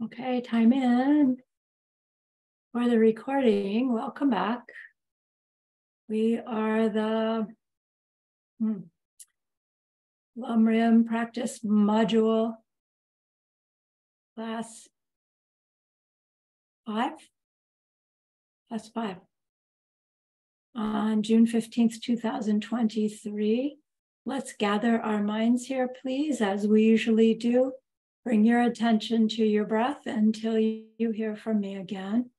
Okay, time in for the recording. Welcome back. We are the hmm, Lamrim practice module class five. Class five. On June 15th, 2023. Let's gather our minds here, please, as we usually do. Bring your attention to your breath until you hear from me again.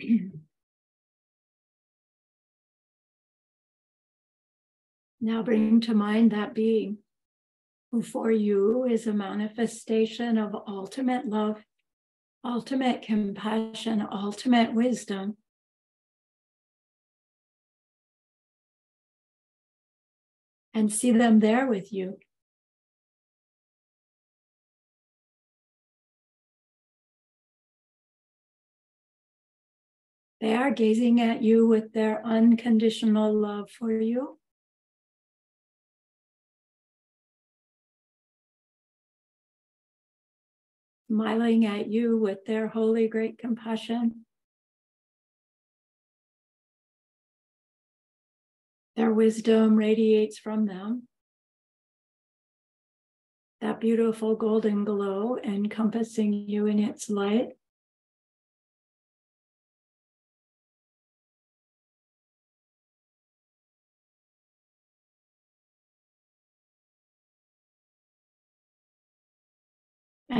now bring to mind that being who for you is a manifestation of ultimate love, ultimate compassion, ultimate wisdom. And see them there with you. They are gazing at you with their unconditional love for you. Smiling at you with their holy great compassion. Their wisdom radiates from them. That beautiful golden glow encompassing you in its light.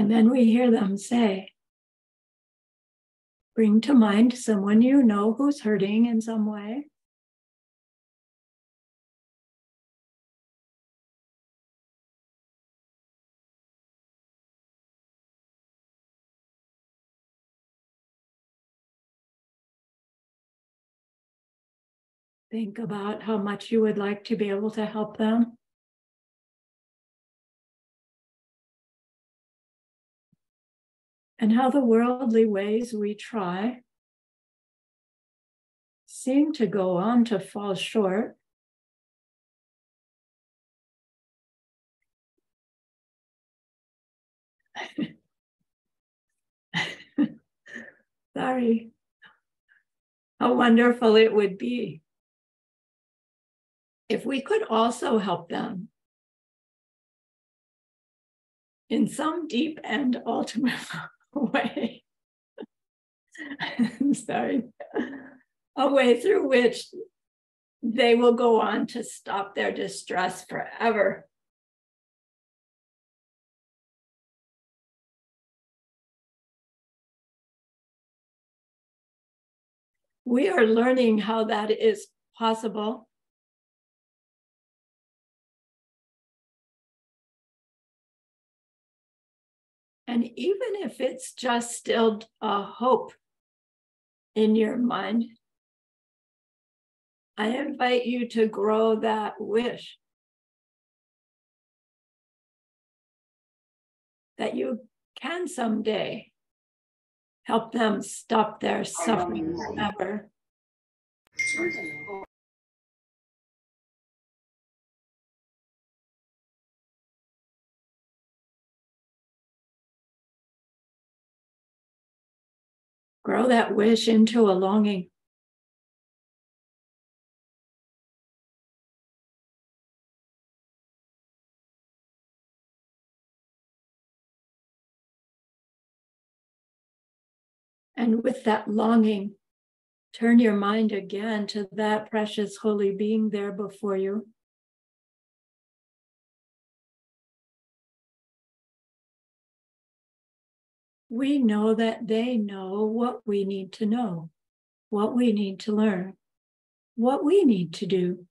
And then we hear them say, bring to mind someone you know who's hurting in some way. Think about how much you would like to be able to help them. And how the worldly ways we try seem to go on to fall short. Sorry. How wonderful it would be if we could also help them in some deep and ultimate way. I'm sorry. A way through which they will go on to stop their distress forever. We are learning how that is possible And even if it's just still a hope in your mind, I invite you to grow that wish that you can someday help them stop their suffering forever. Grow that wish into a longing. And with that longing, turn your mind again to that precious holy being there before you. We know that they know what we need to know, what we need to learn, what we need to do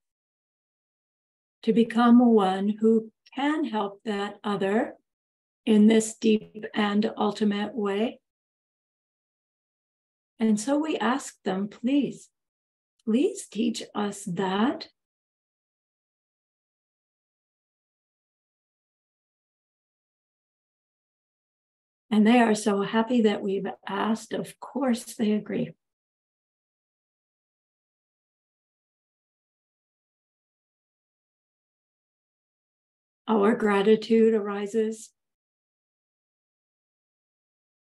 to become one who can help that other in this deep and ultimate way and so we ask them, please, please teach us that. And they are so happy that we've asked. Of course, they agree. Our gratitude arises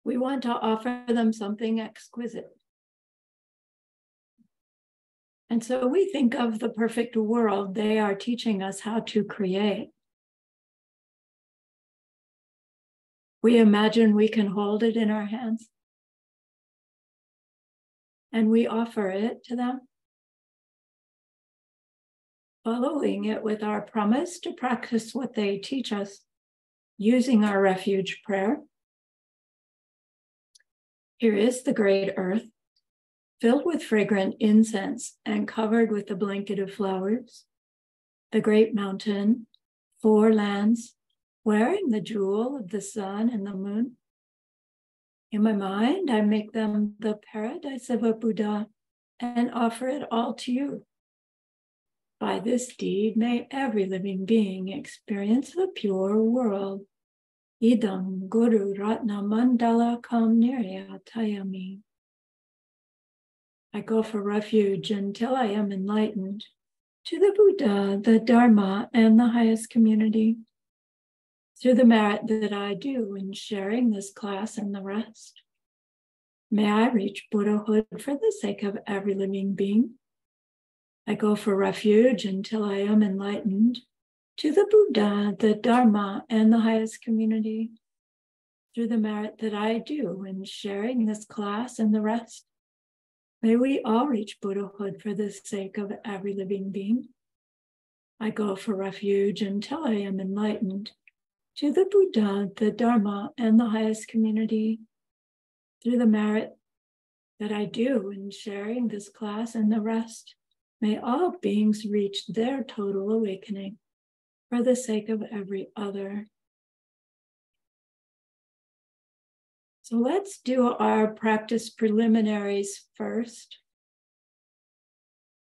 we want to offer them something exquisite. And so we think of the perfect world they are teaching us how to create. We imagine we can hold it in our hands. And we offer it to them, following it with our promise to practice what they teach us using our refuge prayer. Here is the great earth, filled with fragrant incense and covered with a blanket of flowers. The great mountain, four lands, wearing the jewel of the sun and the moon. In my mind, I make them the paradise of a Buddha and offer it all to you. By this deed, may every living being experience the pure world idam guru ratna mandala kam niryatayami. I go for refuge until I am enlightened to the Buddha, the Dharma, and the highest community through the merit that I do in sharing this class and the rest. May I reach Buddhahood for the sake of every living being. I go for refuge until I am enlightened to the Buddha, the Dharma, and the highest community through the merit that I do in sharing this class and the rest. May we all reach Buddhahood for the sake of every living being. I go for refuge until I am enlightened to the Buddha, the Dharma, and the highest community through the merit that I do in sharing this class and the rest. May all beings reach their total awakening for the sake of every other. So let's do our practice preliminaries first.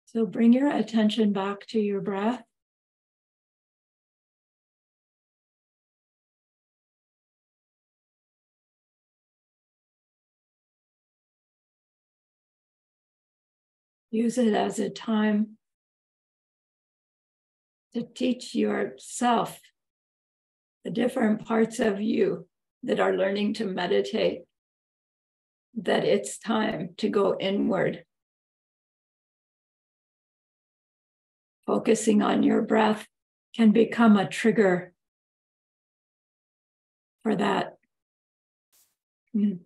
So bring your attention back to your breath. Use it as a time to teach yourself the different parts of you that are learning to meditate that it's time to go inward. Focusing on your breath can become a trigger for that. Mm.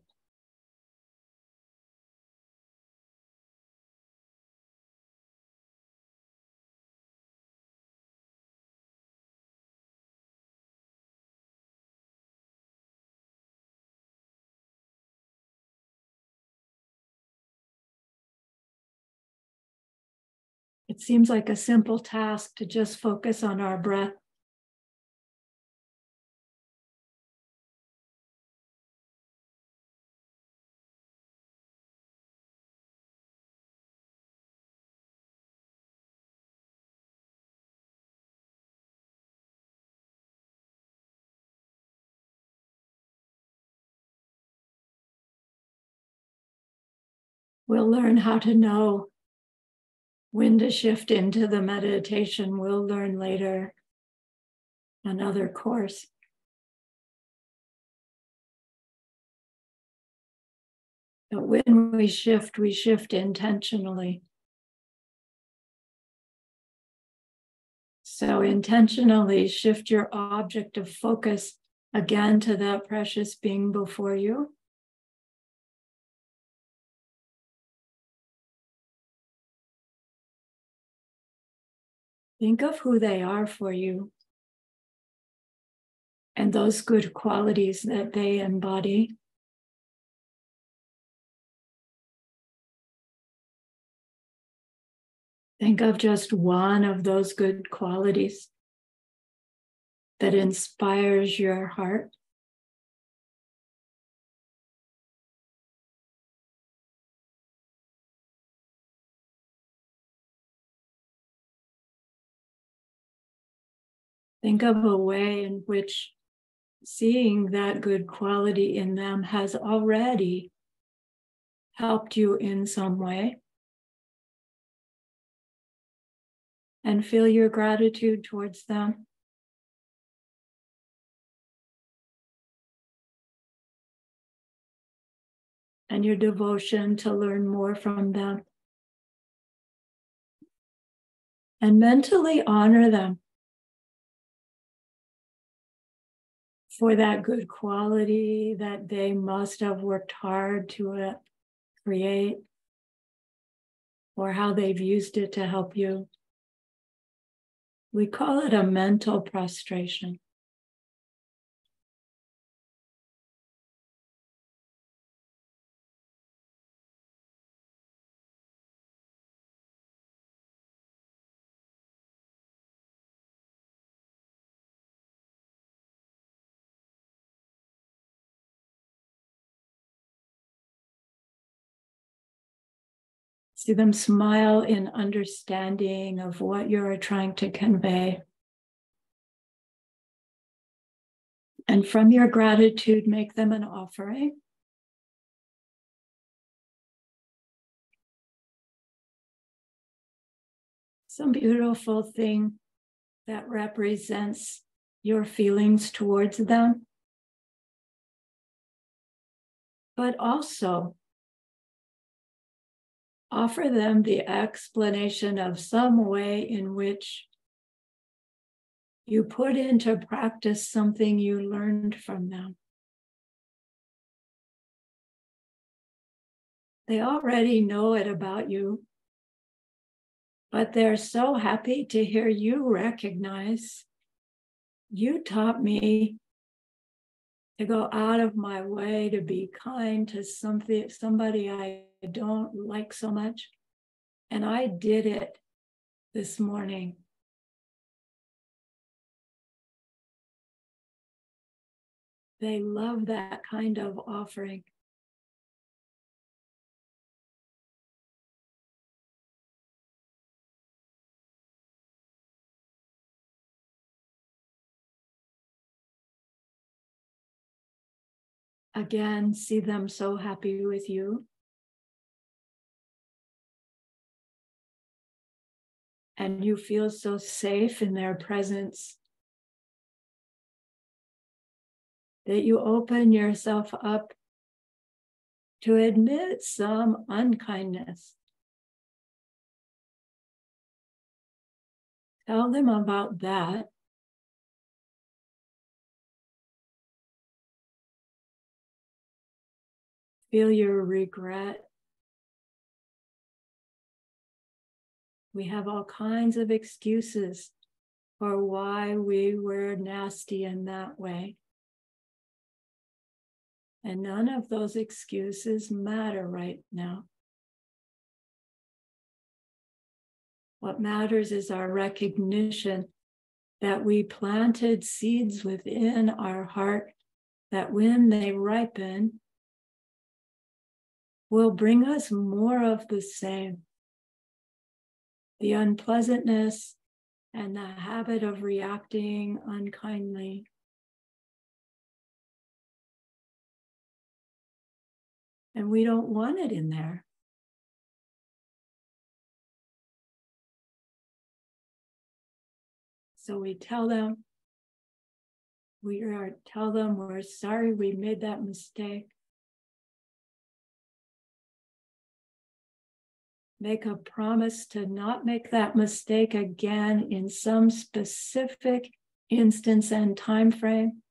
It seems like a simple task to just focus on our breath. We'll learn how to know when to shift into the meditation. We'll learn later another course. But when we shift, we shift intentionally. So, intentionally shift your object of focus again to that precious being before you. Think of who they are for you and those good qualities that they embody. Think of just one of those good qualities that inspires your heart. Think of a way in which seeing that good quality in them has already helped you in some way. and feel your gratitude towards them. And your devotion to learn more from them. And mentally honor them for that good quality that they must have worked hard to uh, create, or how they've used it to help you. We call it a mental prostration. See them smile in understanding of what you're trying to convey. And from your gratitude, make them an offering. Some beautiful thing that represents your feelings towards them. But also offer them the explanation of some way in which you put into practice something you learned from them. They already know it about you, but they're so happy to hear you recognize you taught me to go out of my way to be kind to something somebody I don't like so much. And I did it this morning. They love that kind of offering. Again, see them so happy with you. And you feel so safe in their presence that you open yourself up to admit some unkindness. Tell them about that. Feel your regret. We have all kinds of excuses for why we were nasty in that way. And none of those excuses matter right now. What matters is our recognition that we planted seeds within our heart that when they ripen, will bring us more of the same the unpleasantness and the habit of reacting unkindly. And we don't want it in there. So we tell them, we are, tell them we're sorry we made that mistake. Make a promise to not make that mistake again in some specific instance and time frame.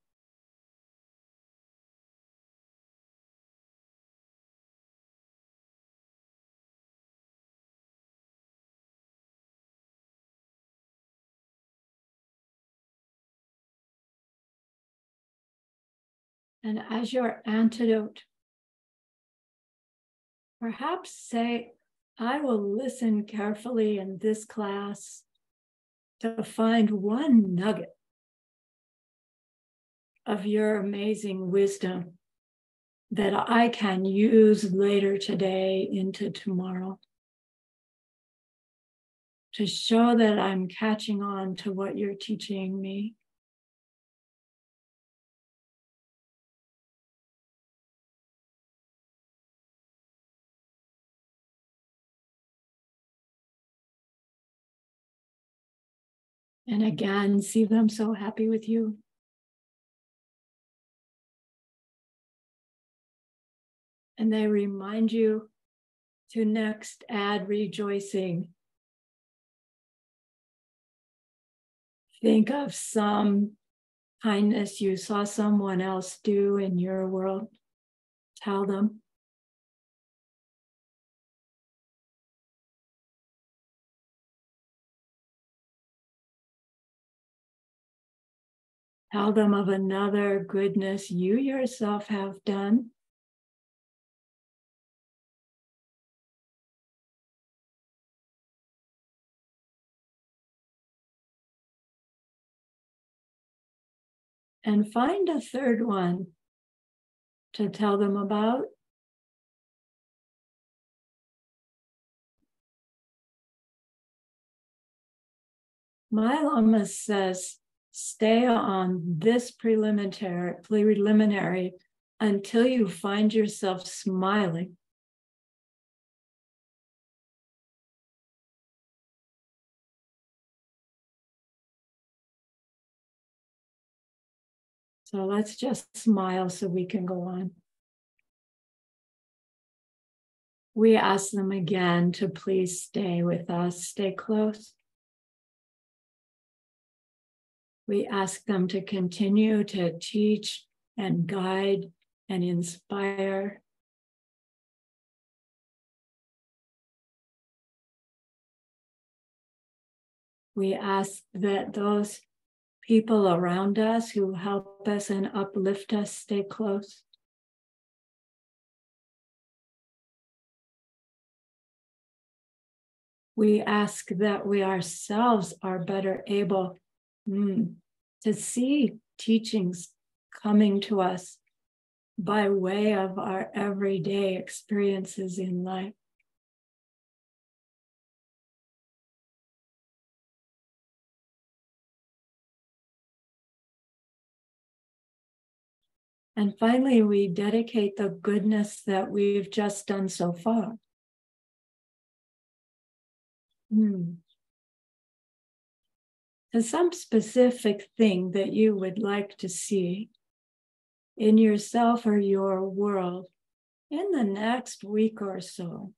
And as your antidote, perhaps say, I will listen carefully in this class to find one nugget of your amazing wisdom that I can use later today into tomorrow to show that I'm catching on to what you're teaching me. And again, see them so happy with you. And they remind you to next add rejoicing. Think of some kindness you saw someone else do in your world. Tell them. Tell them of another goodness you yourself have done. And find a third one to tell them about. My Lama says stay on this preliminary, preliminary until you find yourself smiling. So let's just smile so we can go on. We ask them again to please stay with us, stay close. We ask them to continue to teach and guide and inspire. We ask that those people around us who help us and uplift us stay close. We ask that we ourselves are better able Mm. To see teachings coming to us by way of our everyday experiences in life. And finally, we dedicate the goodness that we've just done so far. Mm to some specific thing that you would like to see in yourself or your world in the next week or so.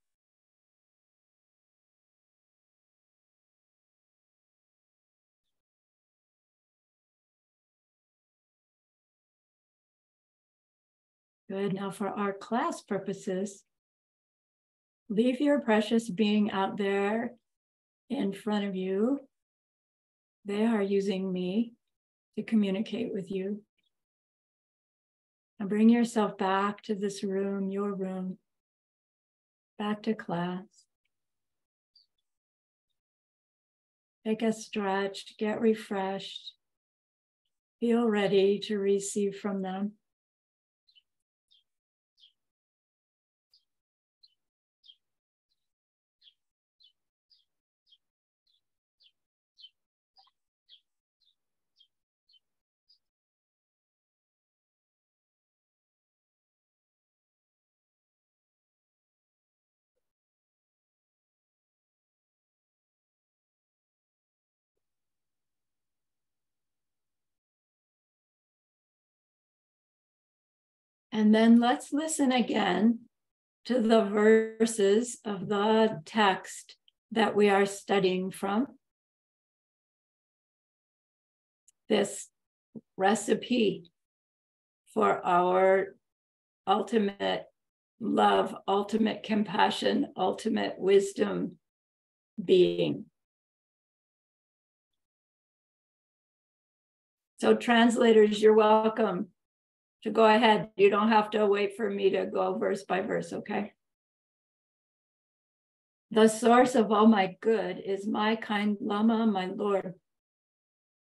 Good. Now, for our class purposes, leave your precious being out there in front of you they are using me to communicate with you. And bring yourself back to this room, your room, back to class. Take a stretch, get refreshed, feel ready to receive from them. And then let's listen again to the verses of the text that we are studying from. This recipe for our ultimate love, ultimate compassion, ultimate wisdom being. So, translators, you're welcome to go ahead. You don't have to wait for me to go verse by verse, okay? The source of all my good is my kind Lama, my Lord.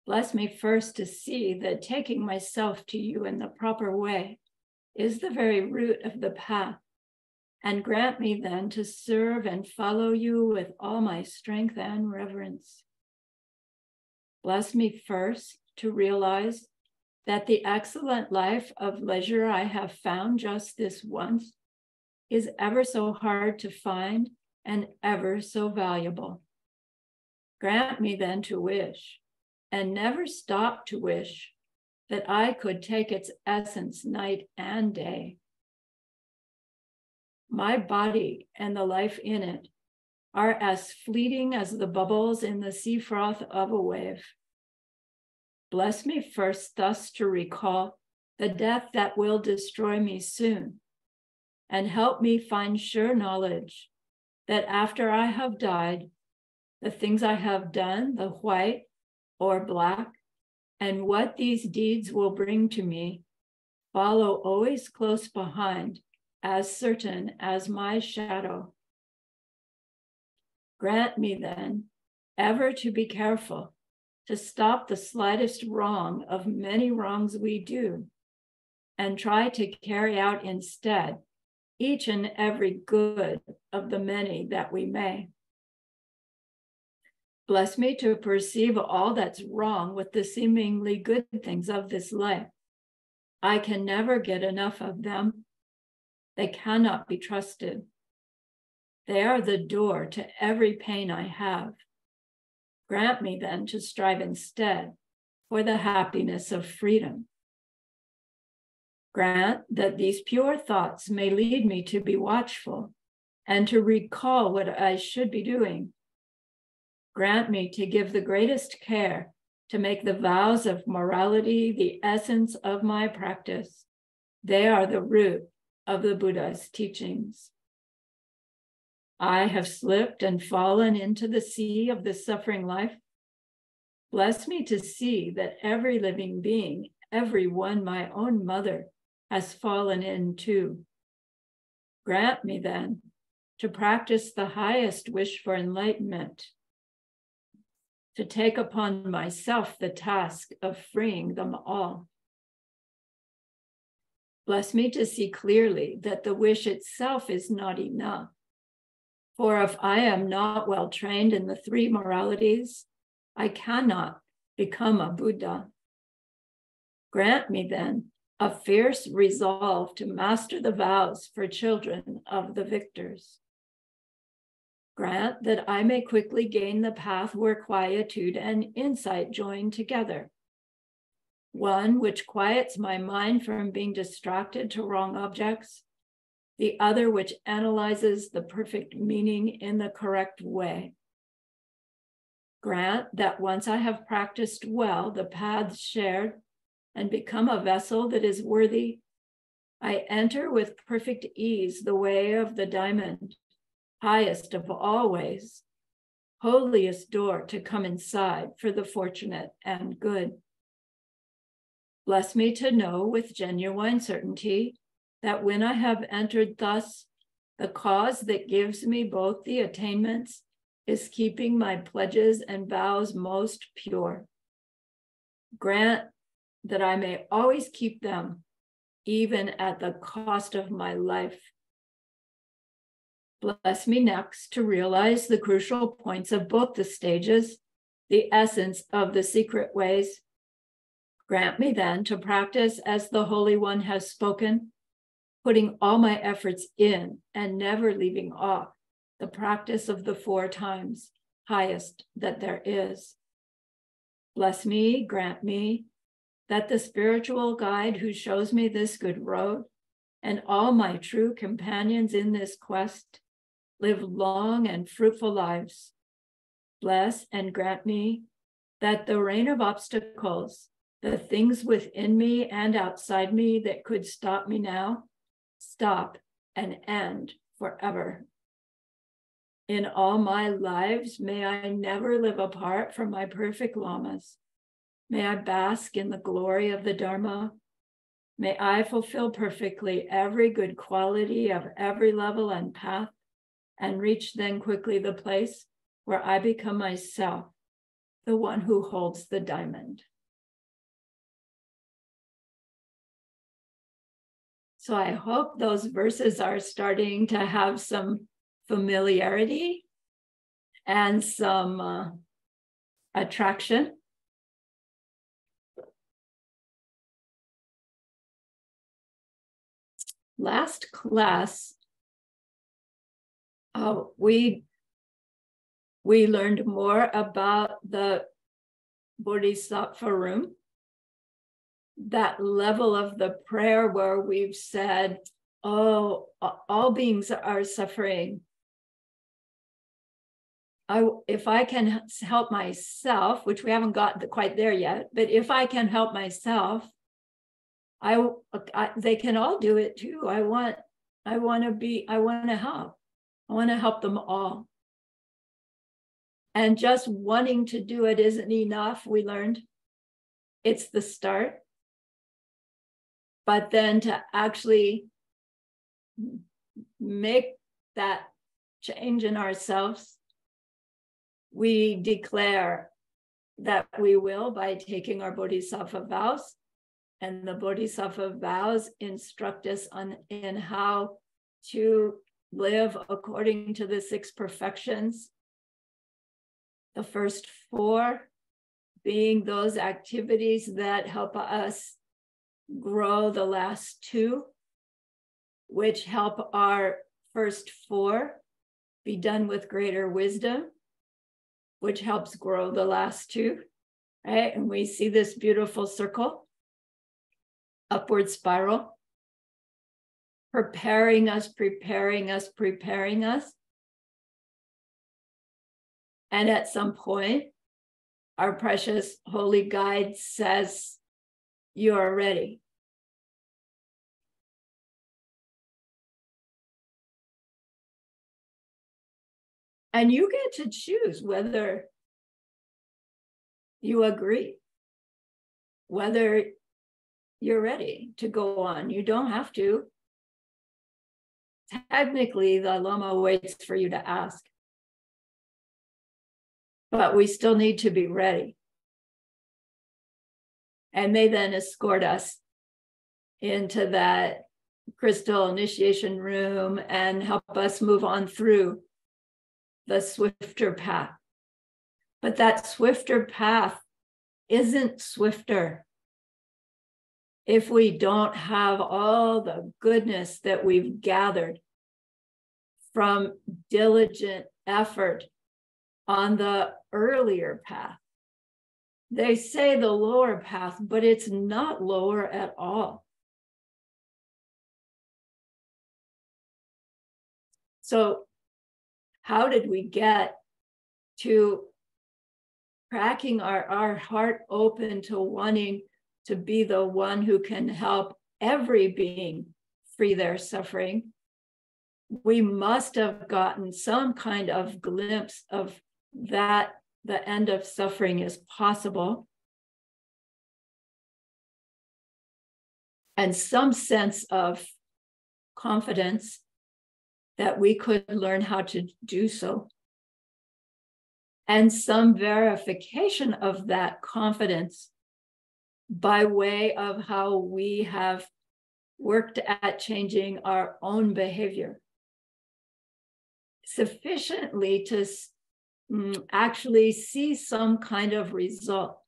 Bless me first to see that taking myself to you in the proper way is the very root of the path. And grant me then to serve and follow you with all my strength and reverence. Bless me first to realize that the excellent life of leisure I have found just this once is ever so hard to find and ever so valuable. Grant me then to wish and never stop to wish that I could take its essence night and day. My body and the life in it are as fleeting as the bubbles in the sea froth of a wave. Bless me first thus to recall the death that will destroy me soon, and help me find sure knowledge that after I have died, the things I have done, the white or black, and what these deeds will bring to me, follow always close behind, as certain as my shadow. Grant me then ever to be careful to stop the slightest wrong of many wrongs we do and try to carry out instead each and every good of the many that we may. Bless me to perceive all that's wrong with the seemingly good things of this life. I can never get enough of them. They cannot be trusted. They are the door to every pain I have. Grant me then to strive instead for the happiness of freedom. Grant that these pure thoughts may lead me to be watchful and to recall what I should be doing. Grant me to give the greatest care to make the vows of morality the essence of my practice. They are the root of the Buddha's teachings. I have slipped and fallen into the sea of this suffering life. Bless me to see that every living being, every one my own mother, has fallen into. Grant me then to practice the highest wish for enlightenment, to take upon myself the task of freeing them all. Bless me to see clearly that the wish itself is not enough for if I am not well trained in the three moralities, I cannot become a Buddha. Grant me then a fierce resolve to master the vows for children of the victors. Grant that I may quickly gain the path where quietude and insight join together. One which quiets my mind from being distracted to wrong objects, the other which analyzes the perfect meaning in the correct way. Grant that once I have practiced well the paths shared and become a vessel that is worthy, I enter with perfect ease the way of the diamond, highest of all ways, holiest door to come inside for the fortunate and good. Bless me to know with genuine certainty that when I have entered thus, the cause that gives me both the attainments is keeping my pledges and vows most pure. Grant that I may always keep them, even at the cost of my life. Bless me next to realize the crucial points of both the stages, the essence of the secret ways. Grant me then to practice as the Holy One has spoken putting all my efforts in and never leaving off the practice of the four times highest that there is. Bless me, grant me that the spiritual guide who shows me this good road and all my true companions in this quest live long and fruitful lives. Bless and grant me that the rain of obstacles, the things within me and outside me that could stop me now, stop and end forever. In all my lives, may I never live apart from my perfect lamas. May I bask in the glory of the Dharma. May I fulfill perfectly every good quality of every level and path, and reach then quickly the place where I become myself, the one who holds the diamond. So I hope those verses are starting to have some familiarity and some uh, attraction. Last class, uh, we we learned more about the Bodhisattva room, that level of the prayer where we've said, Oh, all beings are suffering. I, if I can help myself, which we haven't got quite there yet, but if I can help myself, I, I they can all do it too. I want I want to be I want to help. I want to help them all. And just wanting to do it isn't enough, we learned. It's the start. But then to actually make that change in ourselves we declare that we will by taking our bodhisattva vows. And the bodhisattva vows instruct us on in how to live according to the six perfections. The first four being those activities that help us grow the last two, which help our first four be done with greater wisdom which helps grow the last two, right? And we see this beautiful circle, upward spiral, preparing us, preparing us, preparing us. And at some point, our precious holy guide says, You are ready. And you get to choose whether you agree, whether you're ready to go on. You don't have to. Technically, the Lama waits for you to ask. But we still need to be ready. And they then escort us into that crystal initiation room and help us move on through the swifter path. But that swifter path isn't swifter if we don't have all the goodness that we've gathered from diligent effort on the earlier path. They say the lower path, but it's not lower at all. So how did we get to cracking our, our heart open to wanting to be the one who can help every being free their suffering? We must have gotten some kind of glimpse of that the end of suffering is possible. And some sense of confidence that we could learn how to do so. And some verification of that confidence by way of how we have worked at changing our own behavior sufficiently to Mm, actually see some kind of result,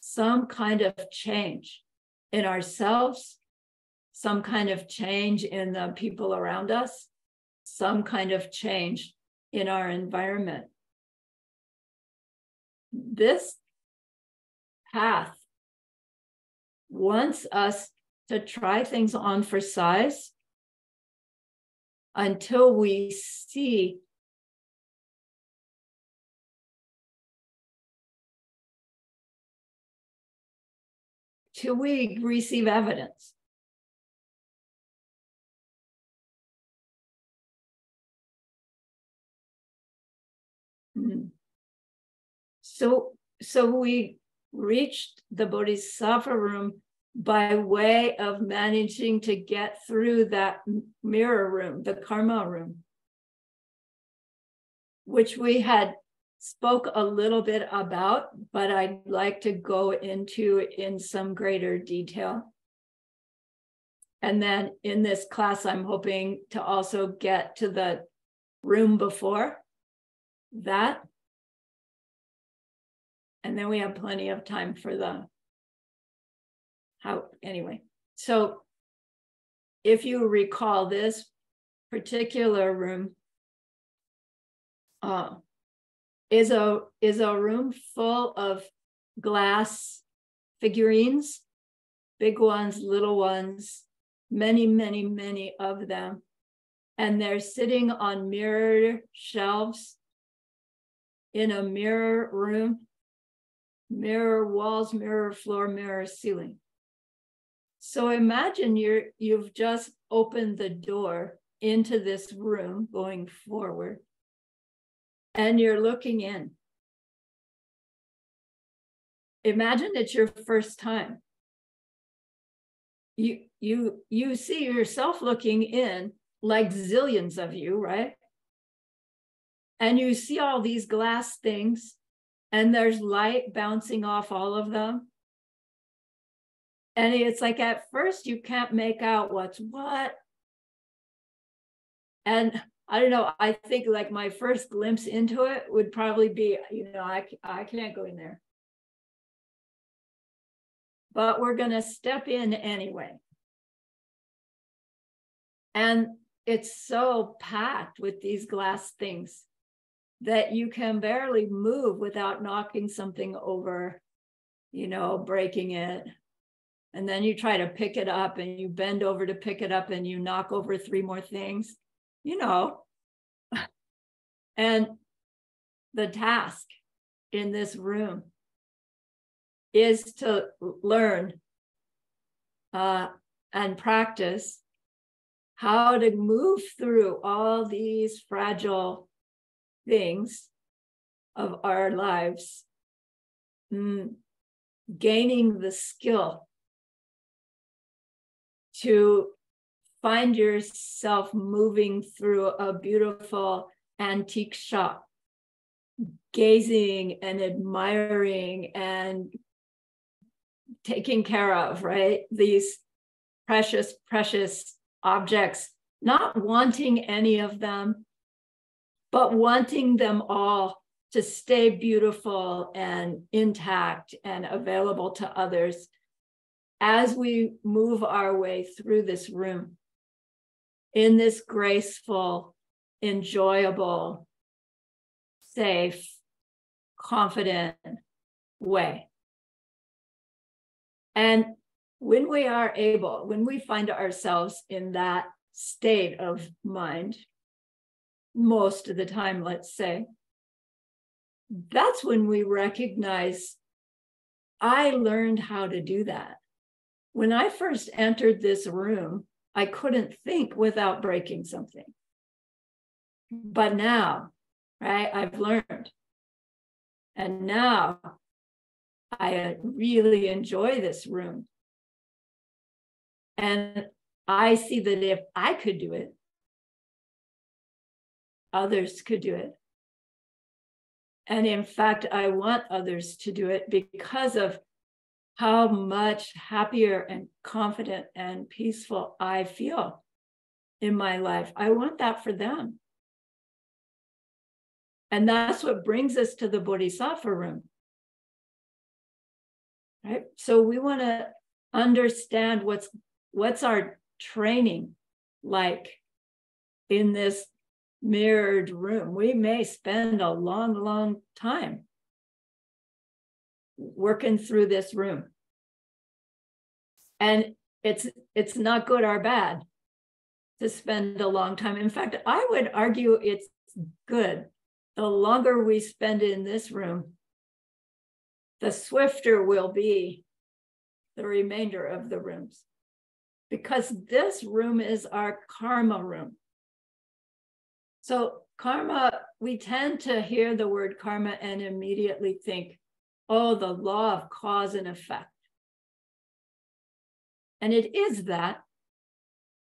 some kind of change in ourselves, some kind of change in the people around us, some kind of change in our environment. This path wants us to try things on for size until we see till we receive evidence. So, so we reached the Bodhisattva room by way of managing to get through that mirror room, the karma room, which we had spoke a little bit about, but I'd like to go into in some greater detail. And then in this class, I'm hoping to also get to the room before that. And then we have plenty of time for the how anyway. So if you recall this particular room uh, is a is a room full of glass figurines, big ones, little ones, many, many, many of them. And they're sitting on mirror shelves in a mirror room, mirror walls, mirror floor, mirror ceiling. So imagine you're you've just opened the door into this room going forward and you're looking in. Imagine it's your first time. You you you see yourself looking in like zillions of you, right? And you see all these glass things and there's light bouncing off all of them and it's like at first you can't make out what's what. And I don't know, I think like my first glimpse into it would probably be, you know, I, I can't go in there. But we're going to step in anyway. And it's so packed with these glass things that you can barely move without knocking something over, you know, breaking it and then you try to pick it up and you bend over to pick it up and you knock over three more things, you know. and the task in this room is to learn uh, and practice how to move through all these fragile things of our lives, mm, gaining the skill to find yourself moving through a beautiful antique shop, gazing and admiring and taking care of, right? These precious, precious objects, not wanting any of them, but wanting them all to stay beautiful and intact and available to others as we move our way through this room in this graceful, enjoyable, safe, confident way. And when we are able, when we find ourselves in that state of mind, most of the time, let's say, that's when we recognize I learned how to do that when I first entered this room, I couldn't think without breaking something. But now, right, I've learned. And now I really enjoy this room. And I see that if I could do it, others could do it. And in fact, I want others to do it because of how much happier and confident and peaceful I feel in my life. I want that for them. And that's what brings us to the Bodhisattva room. Right? So we want to understand what's what's our training like in this mirrored room. We may spend a long, long time working through this room. And it's it's not good or bad to spend a long time. In fact, I would argue it's good. The longer we spend in this room, the swifter will be the remainder of the rooms. Because this room is our karma room. So, karma, we tend to hear the word karma and immediately think, oh, the law of cause and effect. And it is that.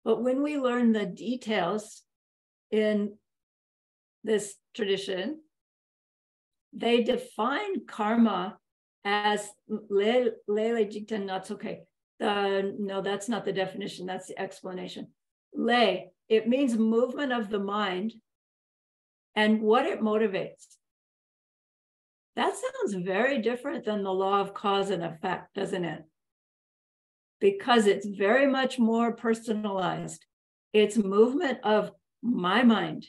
But when we learn the details in this tradition, they define karma as lele jikta natsuke. The, no, that's not the definition, that's the explanation. Le, it means movement of the mind and what it motivates. That sounds very different than the law of cause and effect, doesn't it? Because it's very much more personalized. It's movement of my mind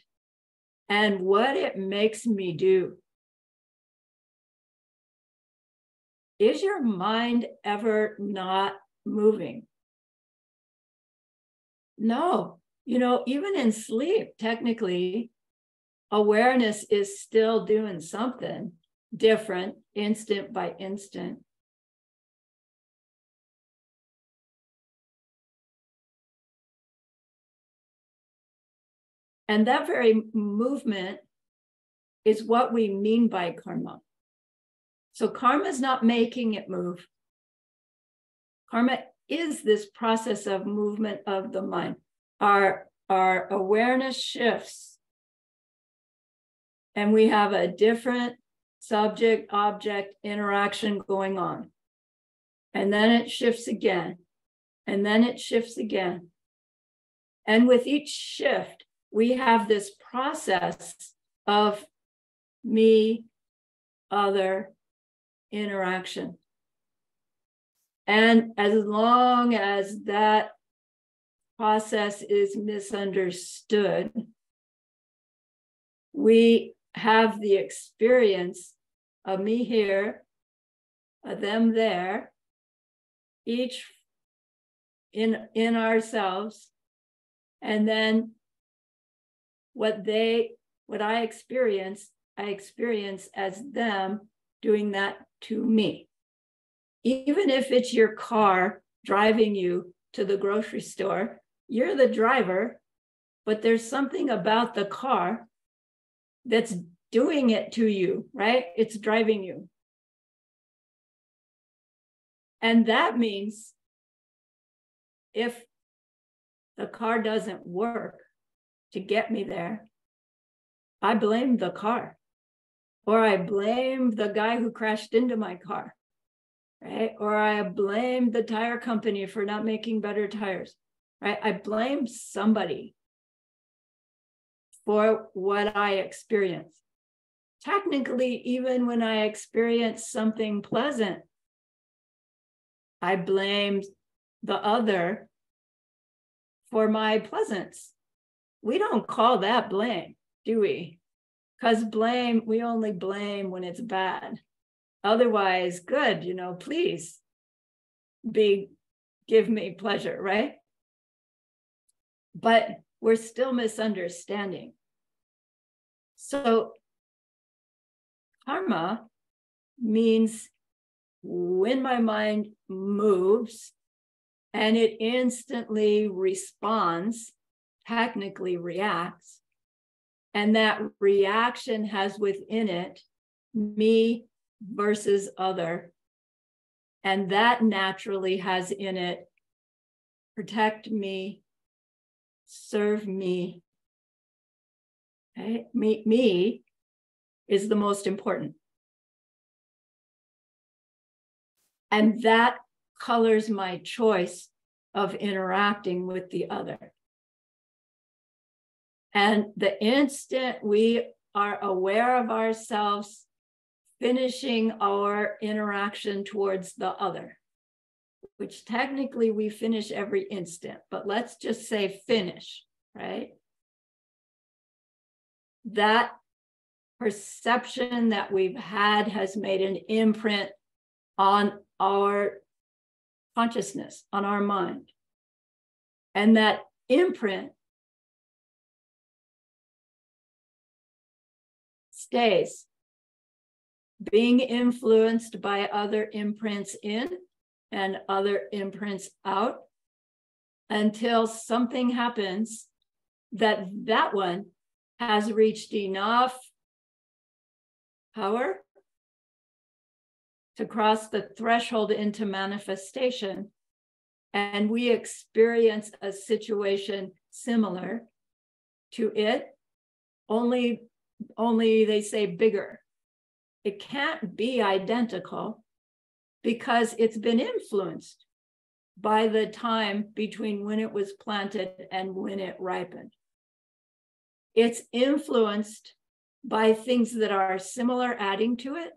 and what it makes me do. Is your mind ever not moving? No. You know, even in sleep, technically, awareness is still doing something different, instant by instant. And that very movement is what we mean by karma. So karma is not making it move. Karma is this process of movement of the mind. Our, our awareness shifts and we have a different subject object interaction going on. And then it shifts again. And then it shifts again. And with each shift, we have this process of me, other interaction. And as long as that process is misunderstood, we have the experience of me here, of them there, each in, in ourselves, and then what they what i experience i experience as them doing that to me. Even if it's your car driving you to the grocery store you're the driver but there's something about the car that's doing it to you right? It's driving you. And that means if the car doesn't work to get me there, I blame the car or I blame the guy who crashed into my car, right? Or I blame the tire company for not making better tires, right? I blame somebody for what I experience. Technically, even when I experience something pleasant, I blame the other for my pleasance we don't call that blame, do we? Because blame, we only blame when it's bad. Otherwise, good, you know, please be give me pleasure, right? But we're still misunderstanding. So karma means when my mind moves and it instantly responds technically reacts. And that reaction has within it me versus other. And that naturally has in it protect me, serve me. Okay? Me, me is the most important. And that colors my choice of interacting with the other. And the instant we are aware of ourselves finishing our interaction towards the other, which technically we finish every instant, but let's just say finish, right? That perception that we've had has made an imprint on our consciousness, on our mind. And that imprint stays being influenced by other imprints in and other imprints out until something happens that that one has reached enough power to cross the threshold into manifestation. And we experience a situation similar to it only only they say bigger it can't be identical because it's been influenced by the time between when it was planted and when it ripened. It's influenced by things that are similar adding to it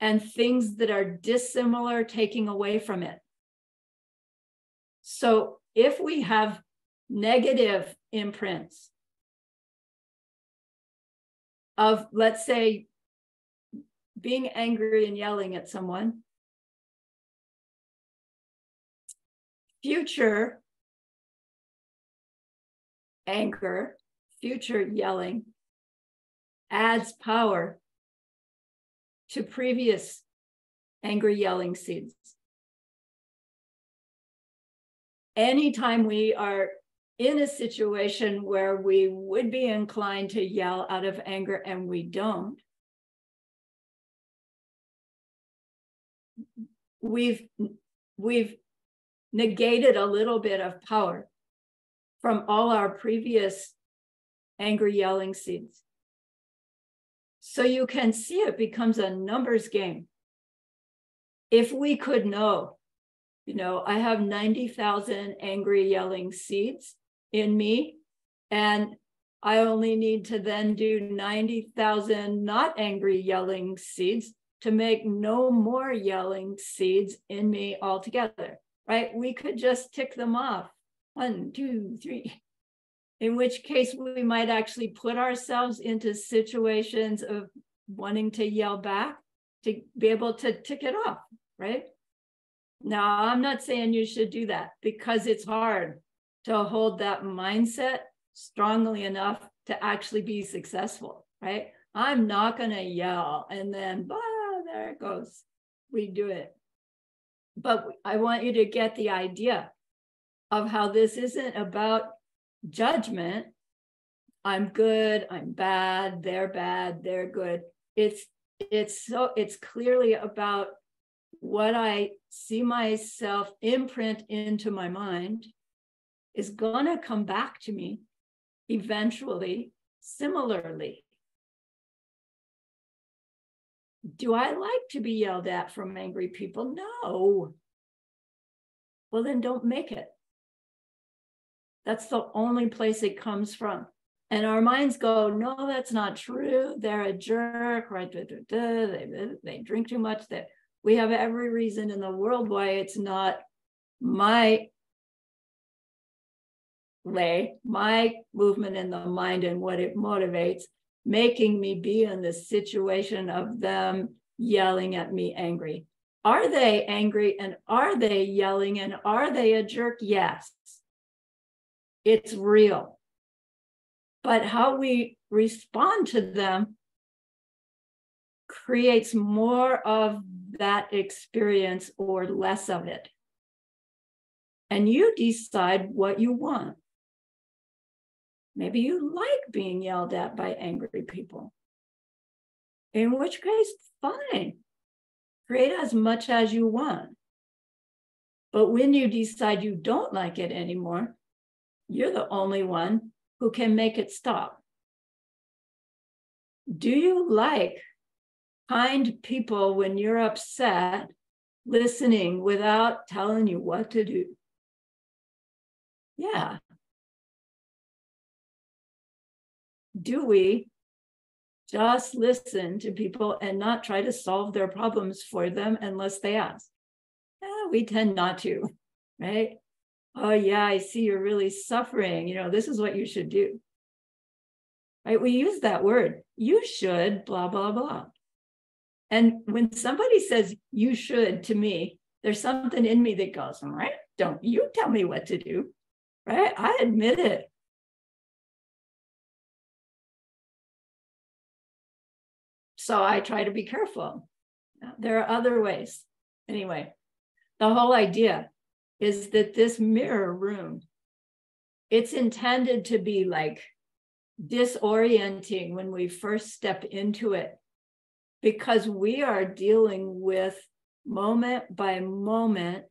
and things that are dissimilar taking away from it. So if we have negative imprints of, let's say, being angry and yelling at someone. Future anger, future yelling adds power to previous angry yelling seeds. Anytime we are in a situation where we would be inclined to yell out of anger and we don't, we've we've negated a little bit of power from all our previous angry yelling seeds. So you can see it becomes a numbers game. If we could know, you know, I have 90,000 angry yelling seeds in me, and I only need to then do 90,000 not angry yelling seeds to make no more yelling seeds in me altogether, right? We could just tick them off one, two, three. In which case, we might actually put ourselves into situations of wanting to yell back to be able to tick it off, right? Now, I'm not saying you should do that because it's hard to hold that mindset strongly enough to actually be successful, right? I'm not going to yell and then, blah, there it goes. We do it. But I want you to get the idea of how this isn't about judgment. I'm good, I'm bad, they're bad, they're good. It's it's so it's clearly about what I see myself imprint into my mind is going to come back to me eventually similarly Do I like to be yelled at from angry people? No. Well, then don't make it. That's the only place it comes from. And our minds go, no, that's not true. They're a jerk, right? They, they drink too much. That we have every reason in the world why it's not my lay, my movement in the mind and what it motivates making me be in the situation of them yelling at me angry. Are they angry and are they yelling and are they a jerk? Yes. It's real. But how we respond to them creates more of that experience or less of it. And you decide what you want. Maybe you like being yelled at by angry people. In which case, fine. Create as much as you want. But when you decide you don't like it anymore, you're the only one who can make it stop. Do you like kind people when you're upset, listening without telling you what to do? Yeah, do we just listen to people and not try to solve their problems for them unless they ask? We tend not to, right? Oh, yeah, I see you're really suffering. You know, this is what you should do. Right? We use that word. You should, blah, blah, blah. And when somebody says you should to me, there's something in me that goes, all right, don't you tell me what to do. right? I admit it. So I try to be careful. There are other ways. Anyway, the whole idea is that this mirror room, it's intended to be like disorienting when we first step into it because we are dealing with moment by moment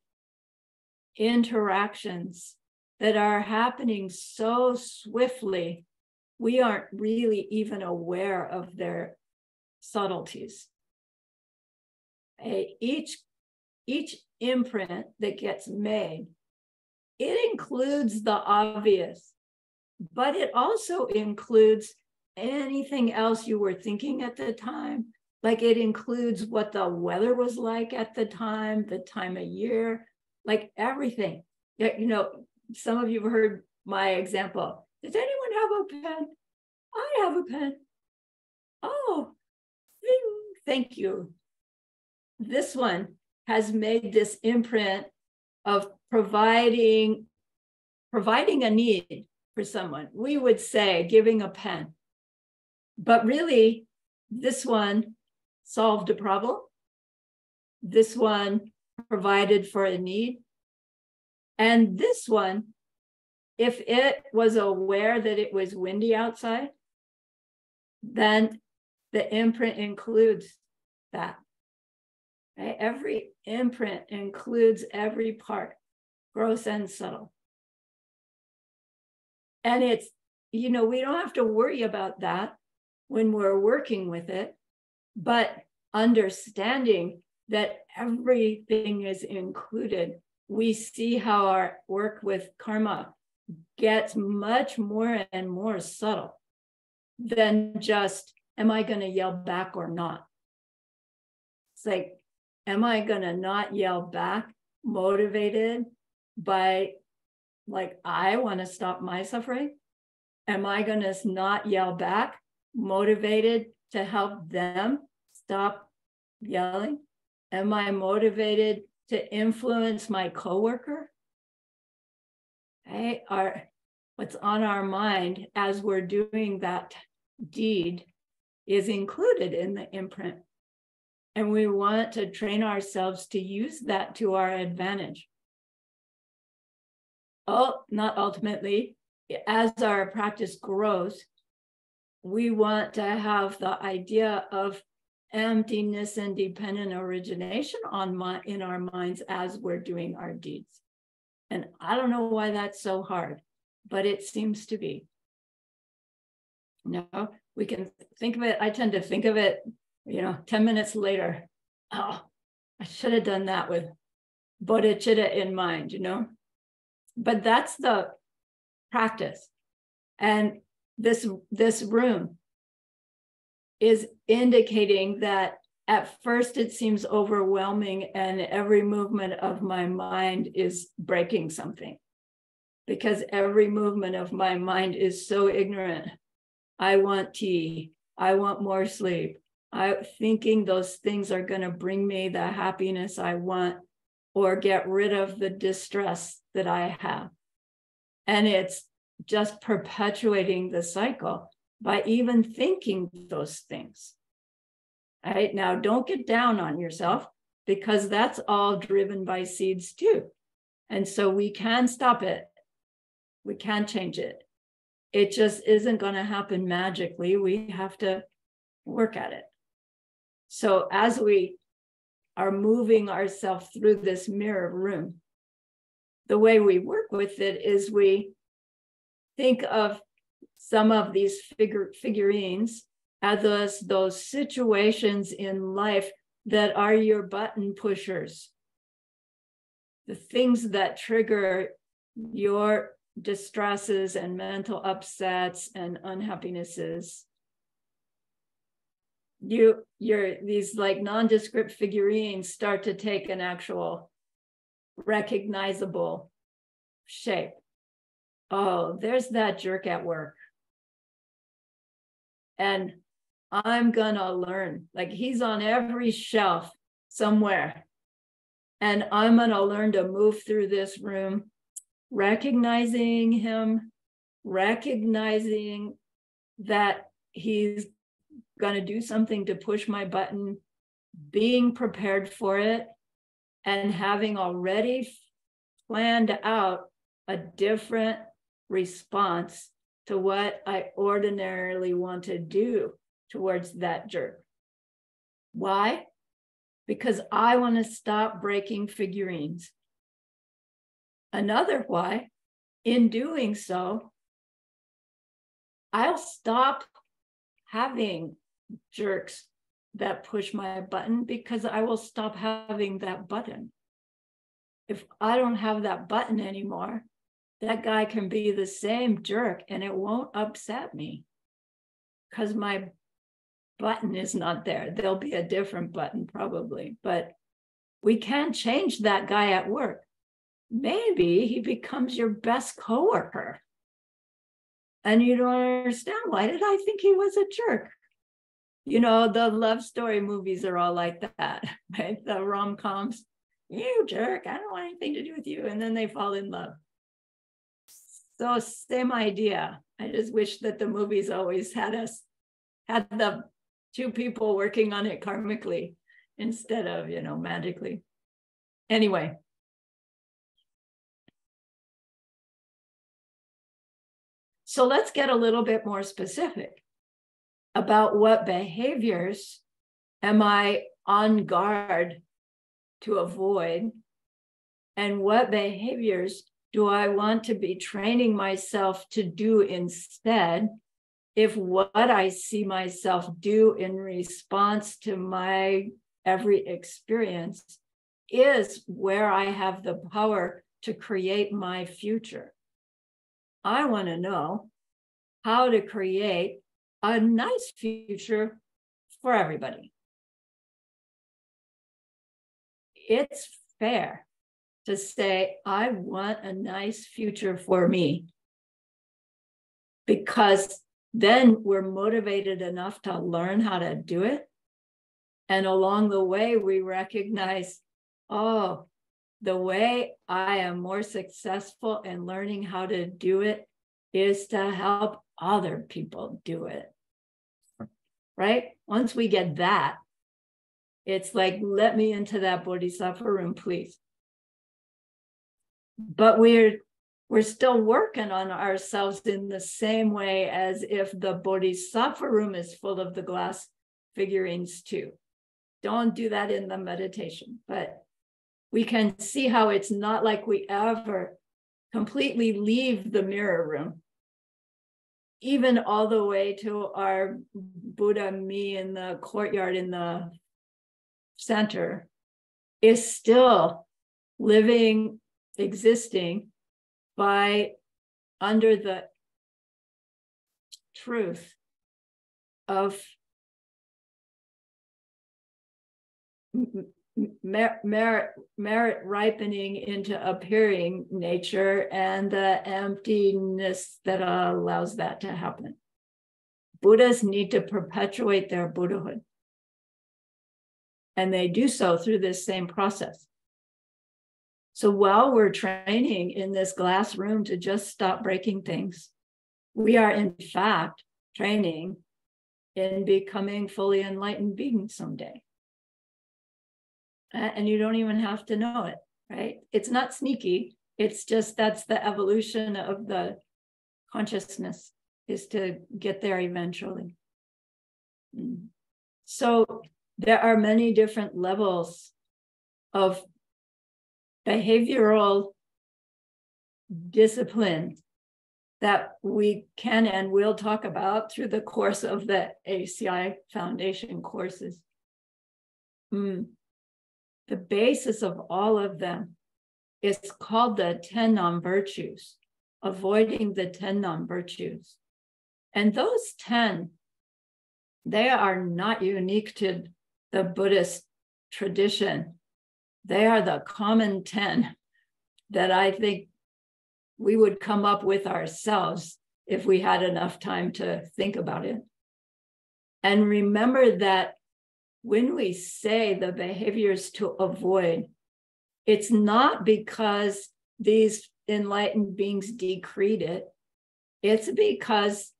interactions that are happening so swiftly, we aren't really even aware of their subtleties. Each, each imprint that gets made, it includes the obvious, but it also includes anything else you were thinking at the time. Like it includes what the weather was like at the time, the time of year, like everything. You know, some of you have heard my example. Does anyone have a pen? I have a pen. Oh, thank you. This one has made this imprint of providing providing a need for someone. We would say giving a pen. But really, this one solved a problem. This one provided for a need. And this one, if it was aware that it was windy outside, then the imprint includes that. Right? Every imprint includes every part, gross and subtle. And it's, you know, we don't have to worry about that when we're working with it, but understanding that everything is included, we see how our work with karma gets much more and more subtle than just, am I going to yell back or not? It's like, am I going to not yell back motivated by, like, I want to stop my suffering? Am I going to not yell back motivated to help them stop yelling? Am I motivated to influence my coworker? Hey, our what's on our mind as we're doing that deed is included in the imprint. And we want to train ourselves to use that to our advantage. Oh, not ultimately, as our practice grows, we want to have the idea of emptiness and dependent origination on my, in our minds as we're doing our deeds. And I don't know why that's so hard, but it seems to be. No, we can think of it. I tend to think of it, you know, 10 minutes later. Oh, I should have done that with bodhicitta in mind, you know? But that's the practice. And this this room is indicating that at first it seems overwhelming and every movement of my mind is breaking something because every movement of my mind is so ignorant i want tea i want more sleep i thinking those things are going to bring me the happiness i want or get rid of the distress that i have and it's just perpetuating the cycle by even thinking those things. Right now, don't get down on yourself because that's all driven by seeds too. And so we can stop it, we can change it. It just isn't going to happen magically. We have to work at it. So as we are moving ourselves through this mirror room, the way we work with it is we think of some of these figure, figurines as those, those situations in life that are your button pushers, the things that trigger your distresses and mental upsets and unhappinesses. You, your these like nondescript figurines start to take an actual recognizable shape. Oh, there's that jerk at work and I'm gonna learn. Like he's on every shelf somewhere. And I'm gonna learn to move through this room recognizing him, recognizing that he's going to do something to push my button, being prepared for it, and having already planned out a different response to what I ordinarily want to do towards that jerk. Why? Because I want to stop breaking figurines. Another why, in doing so, I'll stop having jerks that push my button because I will stop having that button. If I don't have that button anymore, that guy can be the same jerk and it won't upset me because my button is not there. There'll be a different button probably, but we can't change that guy at work. Maybe he becomes your best coworker. And you don't understand why did I think he was a jerk? You know, the love story movies are all like that, right? The rom coms. You jerk, I don't want anything to do with you. And then they fall in love. So, same idea. I just wish that the movies always had us, had the two people working on it karmically instead of, you know, magically. Anyway. So let's get a little bit more specific about what behaviors am I on guard to avoid and what behaviors do I want to be training myself to do instead if what I see myself do in response to my every experience is where I have the power to create my future? I want to know how to create a nice future for everybody. It's fair to say, I want a nice future for me. Because then we're motivated enough to learn how to do it. And along the way, we recognize, oh, the way I am more successful in learning how to do it is to help other people do it. Right? Once we get that, it's like, let me into that bodhisattva room, please but we're we're still working on ourselves in the same way as if the bodhisattva room is full of the glass figurines too don't do that in the meditation but we can see how it's not like we ever completely leave the mirror room. Even all the way to our buddha me in the courtyard in the center is still living existing by under the truth of merit merit ripening into appearing nature and the emptiness that allows that to happen. Buddhas need to perpetuate their buddhahood. And they do so through this same process. So while we're training in this glass room to just stop breaking things, we are in fact training in becoming fully enlightened beings someday. And you don't even have to know it, right? It's not sneaky. It's just that's the evolution of the consciousness is to get there eventually. Mm. So there are many different levels of behavioral discipline that we can and will talk about through the course of the ACI Foundation courses. Mm. The basis of all of them is called the 10 non virtues, avoiding the 10 non virtues. And those 10, they are not unique to the Buddhist tradition they are the common 10 that I think we would come up with ourselves if we had enough time to think about it. And remember that when we say the behaviors to avoid, it's not because these enlightened beings decreed it, it's because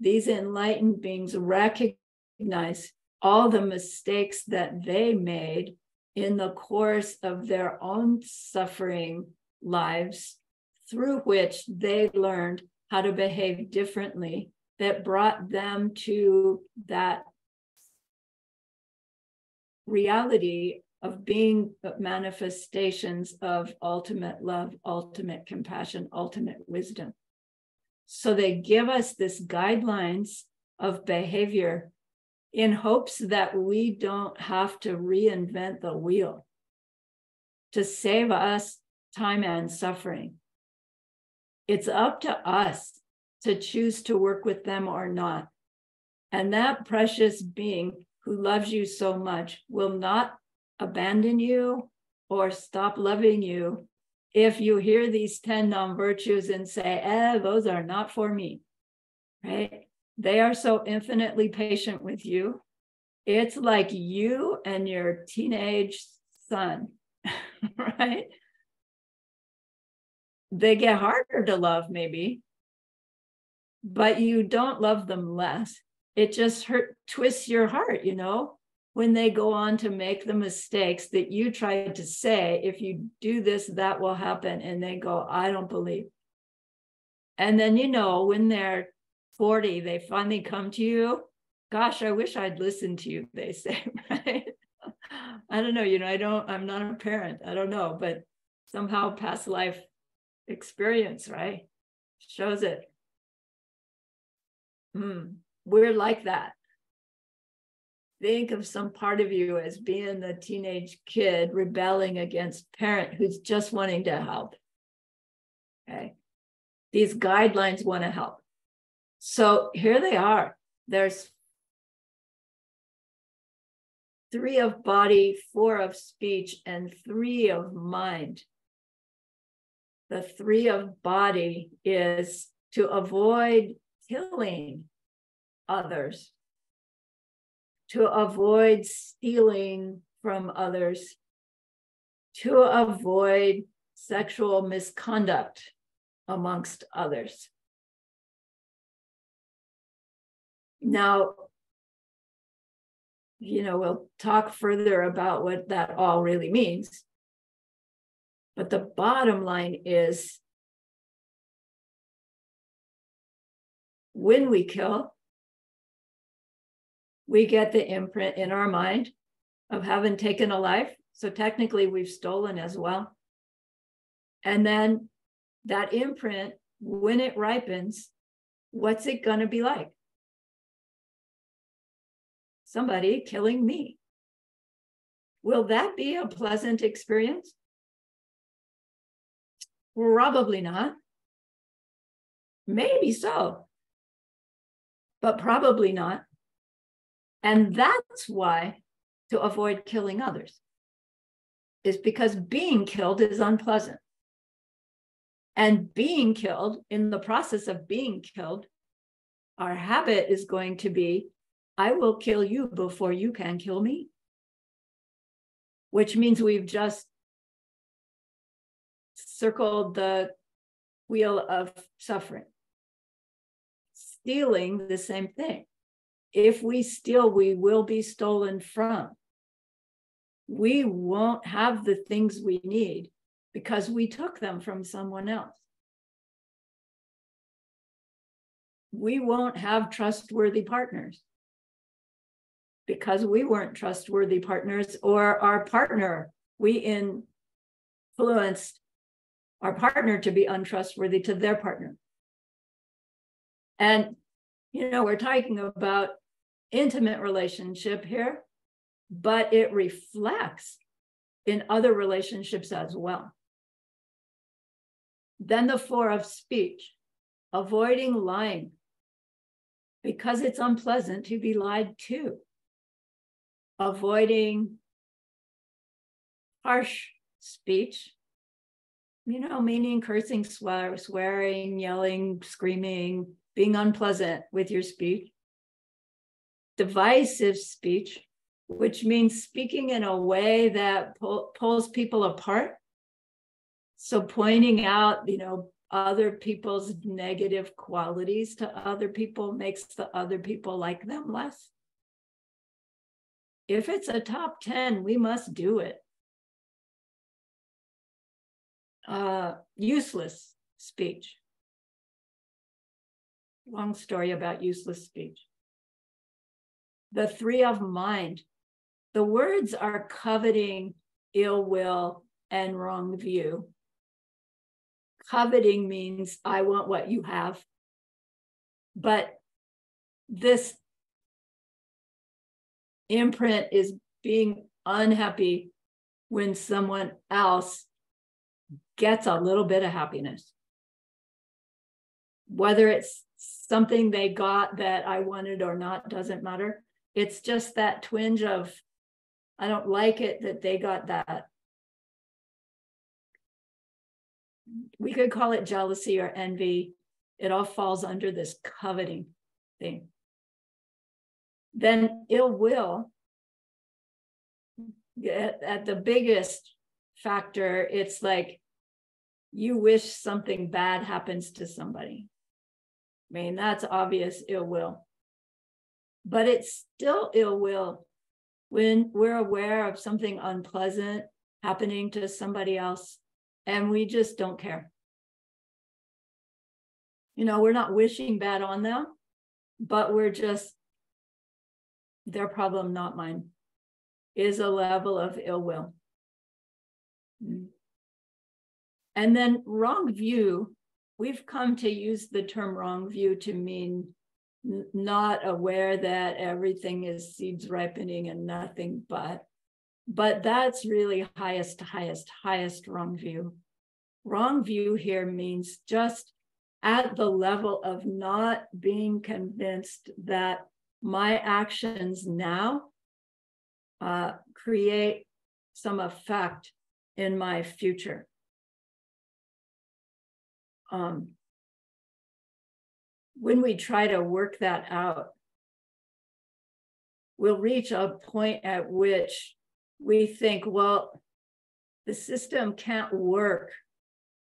these enlightened beings recognize all the mistakes that they made in the course of their own suffering lives, through which they learned how to behave differently, that brought them to that reality of being manifestations of ultimate love, ultimate compassion, ultimate wisdom. So they give us this guidelines of behavior in hopes that we don't have to reinvent the wheel to save us time and suffering. It's up to us to choose to work with them or not. And that precious being who loves you so much will not abandon you or stop loving you if you hear these 10 non virtues and say, eh, those are not for me, right? They are so infinitely patient with you. It's like you and your teenage son, right? They get harder to love, maybe, but you don't love them less. It just hurt, twists your heart, you know? when they go on to make the mistakes that you tried to say, if you do this, that will happen. And they go, I don't believe. And then, you know, when they're 40, they finally come to you. Gosh, I wish I'd listened to you, they say, right? I don't know, you know, I don't, I'm not a parent. I don't know, but somehow past life experience, right? Shows it. Hmm. We're like that think of some part of you as being the teenage kid rebelling against parent who's just wanting to help. Okay. These guidelines want to help. So here they are. There's three of body, four of speech, and three of mind. The three of body is to avoid killing others to avoid stealing from others, to avoid sexual misconduct amongst others. Now, you know, we'll talk further about what that all really means. But the bottom line is when we kill, we get the imprint in our mind of having taken a life. So technically, we've stolen as well. And then that imprint, when it ripens, what's it going to be like? Somebody killing me. Will that be a pleasant experience? Probably not. Maybe so, but probably not. And that's why to avoid killing others is because being killed is unpleasant. And being killed, in the process of being killed, our habit is going to be I will kill you before you can kill me, which means we've just circled the wheel of suffering. Stealing the same thing if we steal, we will be stolen from. We won't have the things we need because we took them from someone else. We won't have trustworthy partners because we weren't trustworthy partners or our partner, we influenced our partner to be untrustworthy to their partner. And, you know, we're talking about intimate relationship here, but it reflects in other relationships as well. Then the four of speech, avoiding lying because it's unpleasant to be lied to, avoiding harsh speech, you know, meaning cursing, swear, swearing, yelling, screaming, being unpleasant with your speech divisive speech, which means speaking in a way that pull, pulls people apart, So pointing out, you know, other people's negative qualities to other people makes the other people like them less. If it's a top 10, we must do it. Uh, useless speech. Long story about useless speech. The three of mind. The words are coveting, ill will, and wrong view. Coveting means I want what you have. But this imprint is being unhappy when someone else gets a little bit of happiness. Whether it's something they got that I wanted or not doesn't matter. It's just that twinge of, I don't like it that they got that. We could call it jealousy or envy. It all falls under this coveting thing. Then ill will, at, at the biggest factor, it's like you wish something bad happens to somebody. I mean, that's obvious ill will. But it's still ill will when we're aware of something unpleasant happening to somebody else and we just don't care. You know, we're not wishing bad on them, but we're just their problem, not mine, is a level of ill will. Mm. And then wrong view, we've come to use the term wrong view to mean not aware that everything is seeds ripening and nothing but. But that's really highest, highest, highest wrong view. Wrong view here means just at the level of not being convinced that my actions now uh, create some effect in my future. Um, when we try to work that out, we'll reach a point at which we think, well, the system can't work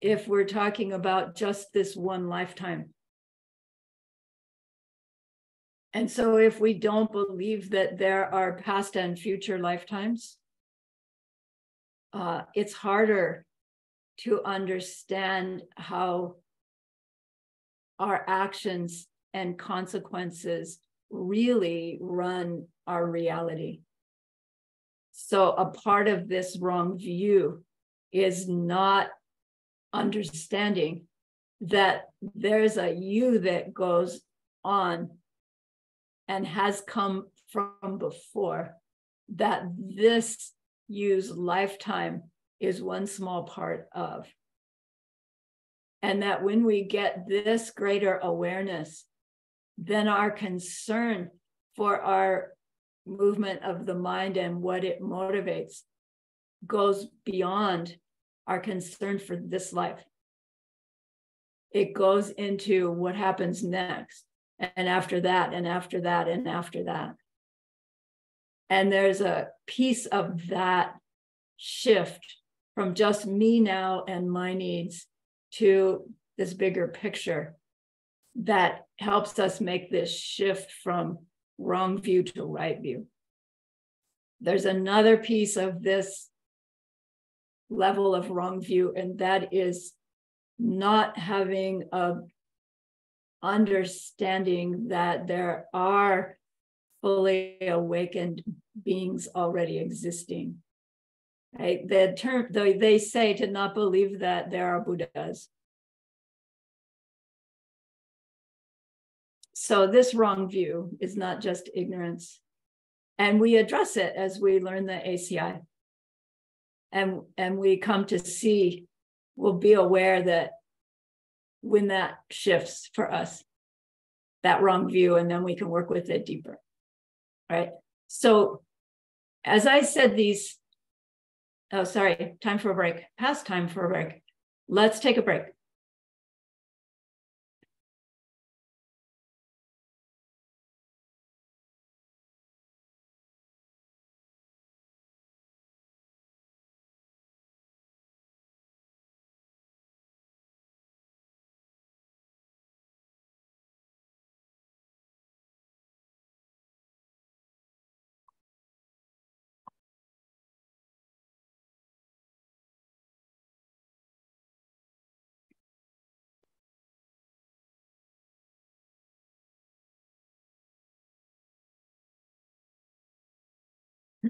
if we're talking about just this one lifetime. And so, if we don't believe that there are past and future lifetimes, uh, it's harder to understand how our actions and consequences really run our reality. So, a part of this wrong view is not understanding that there's a you that goes on and has come from before, that this you's lifetime is one small part of. And that when we get this greater awareness, then our concern for our movement of the mind and what it motivates goes beyond our concern for this life. It goes into what happens next, and after that, and after that, and after that. And there's a piece of that shift from just me now and my needs to this bigger picture that helps us make this shift from wrong view to right view. There's another piece of this level of wrong view, and that is not having a understanding that there are fully awakened beings already existing Right? The term, they say to not believe that there are Buddhas. So this wrong view is not just ignorance. And we address it as we learn the ACI. And, and we come to see, we'll be aware that when that shifts for us, that wrong view, and then we can work with it deeper. Right. So as I said these Oh, sorry, time for a break. Past time for a break. Let's take a break.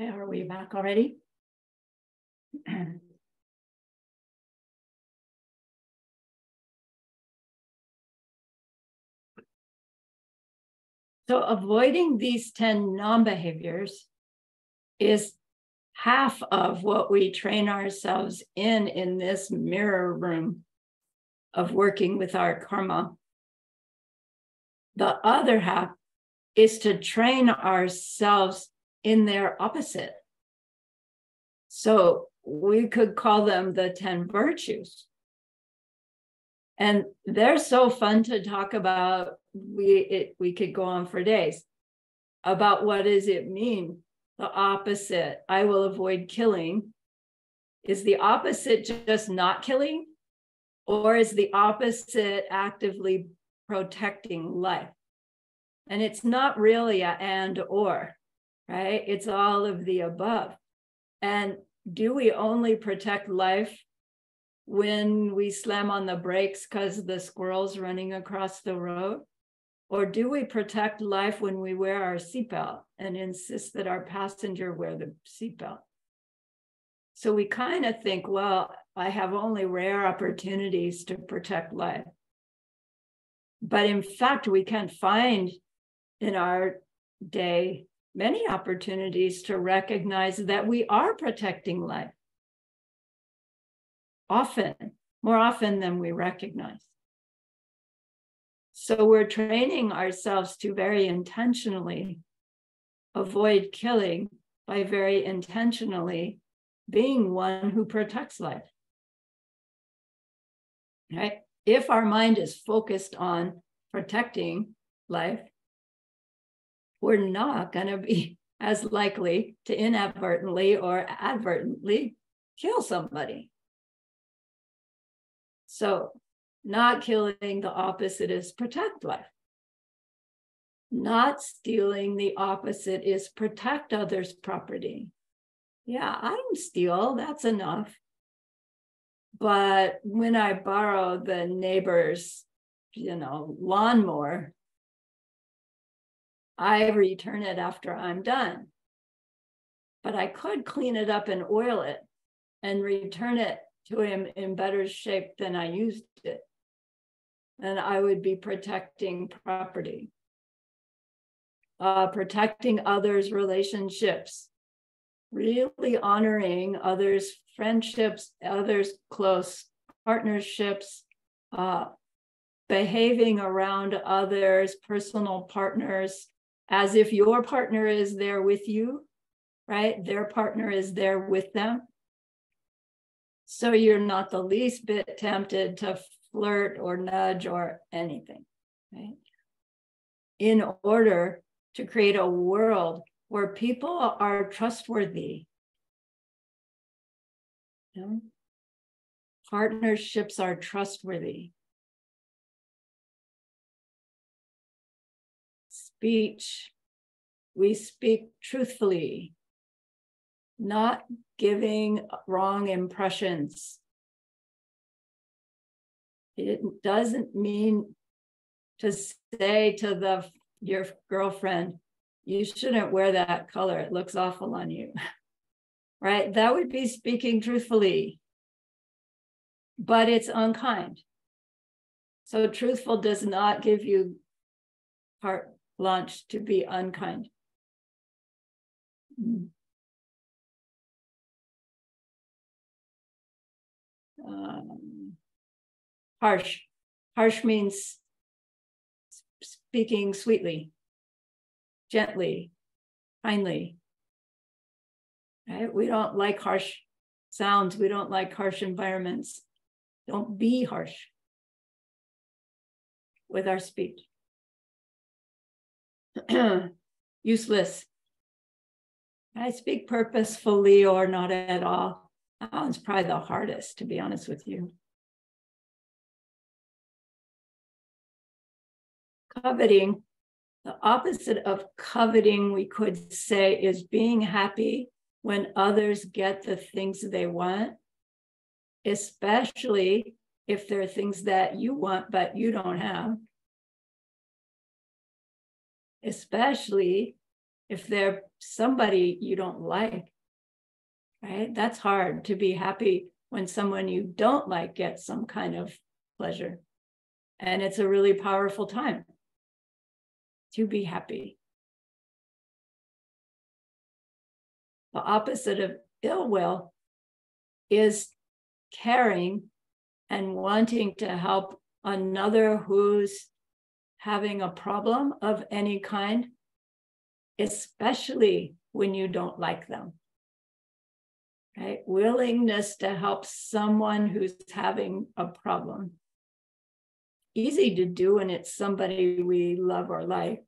Are we back already? so avoiding these 10 non-behaviors is half of what we train ourselves in in this mirror room of working with our karma. The other half is to train ourselves in their opposite. So we could call them the 10 virtues. And they're so fun to talk about. We it, we could go on for days about what does it mean? The opposite. I will avoid killing. Is the opposite just not killing? Or is the opposite actively protecting life? And it's not really a and or right? It's all of the above. And do we only protect life when we slam on the brakes because the squirrel's running across the road? Or do we protect life when we wear our seatbelt and insist that our passenger wear the seatbelt? So we kind of think, well, I have only rare opportunities to protect life. But in fact, we can find in our day many opportunities to recognize that we are protecting life. Often, more often than we recognize. So we're training ourselves to very intentionally avoid killing by very intentionally being one who protects life. Right? If our mind is focused on protecting life, we're not going to be as likely to inadvertently or advertently kill somebody. So, not killing the opposite is protect life. Not stealing the opposite is protect others' property. Yeah, I don't steal, that's enough. But when I borrow the neighbor's, you know, lawnmower, I return it after I'm done. But I could clean it up and oil it and return it to him in better shape than I used it. And I would be protecting property, uh, protecting others' relationships, really honoring others' friendships, others' close partnerships, uh, behaving around others, personal partners, as if your partner is there with you, right? Their partner is there with them. So you're not the least bit tempted to flirt or nudge or anything, right? In order to create a world where people are trustworthy. You know? Partnerships are trustworthy. Speech, we speak truthfully, not giving wrong impressions. It doesn't mean to say to the your girlfriend, you shouldn't wear that color. It looks awful on you. right? That would be speaking truthfully, but it's unkind. So, truthful does not give you carte blanche to be unkind. Um, harsh. Harsh means speaking sweetly, gently, kindly. Right? We don't like harsh sounds. We don't like harsh environments. Don't be harsh with our speech. Useless. I speak purposefully or not at all. That one's probably the hardest, to be honest with you. Coveting the opposite of coveting, we could say, is being happy when others get the things they want, especially if there are things that you want but you don't have. Especially if they're somebody you don't like, right? That's hard to be happy when someone you don't like gets some kind of pleasure. And it's a really powerful time to be happy. The opposite of ill will is caring and wanting to help another who's having a problem of any kind, especially when you don't like them. Right? Willingness to help someone who's having a problem easy to do when it's somebody we love or like,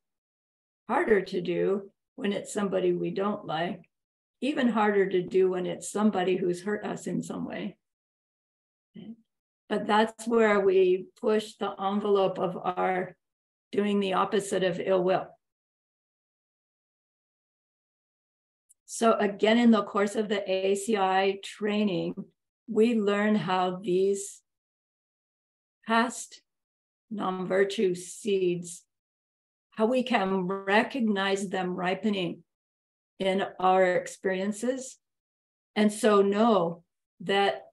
harder to do when it's somebody we don't like, even harder to do when it's somebody who's hurt us in some way. But that's where we push the envelope of our doing the opposite of ill will. So, again, in the course of the ACI training, we learn how these past non virtue seeds, how we can recognize them ripening in our experiences. And so know that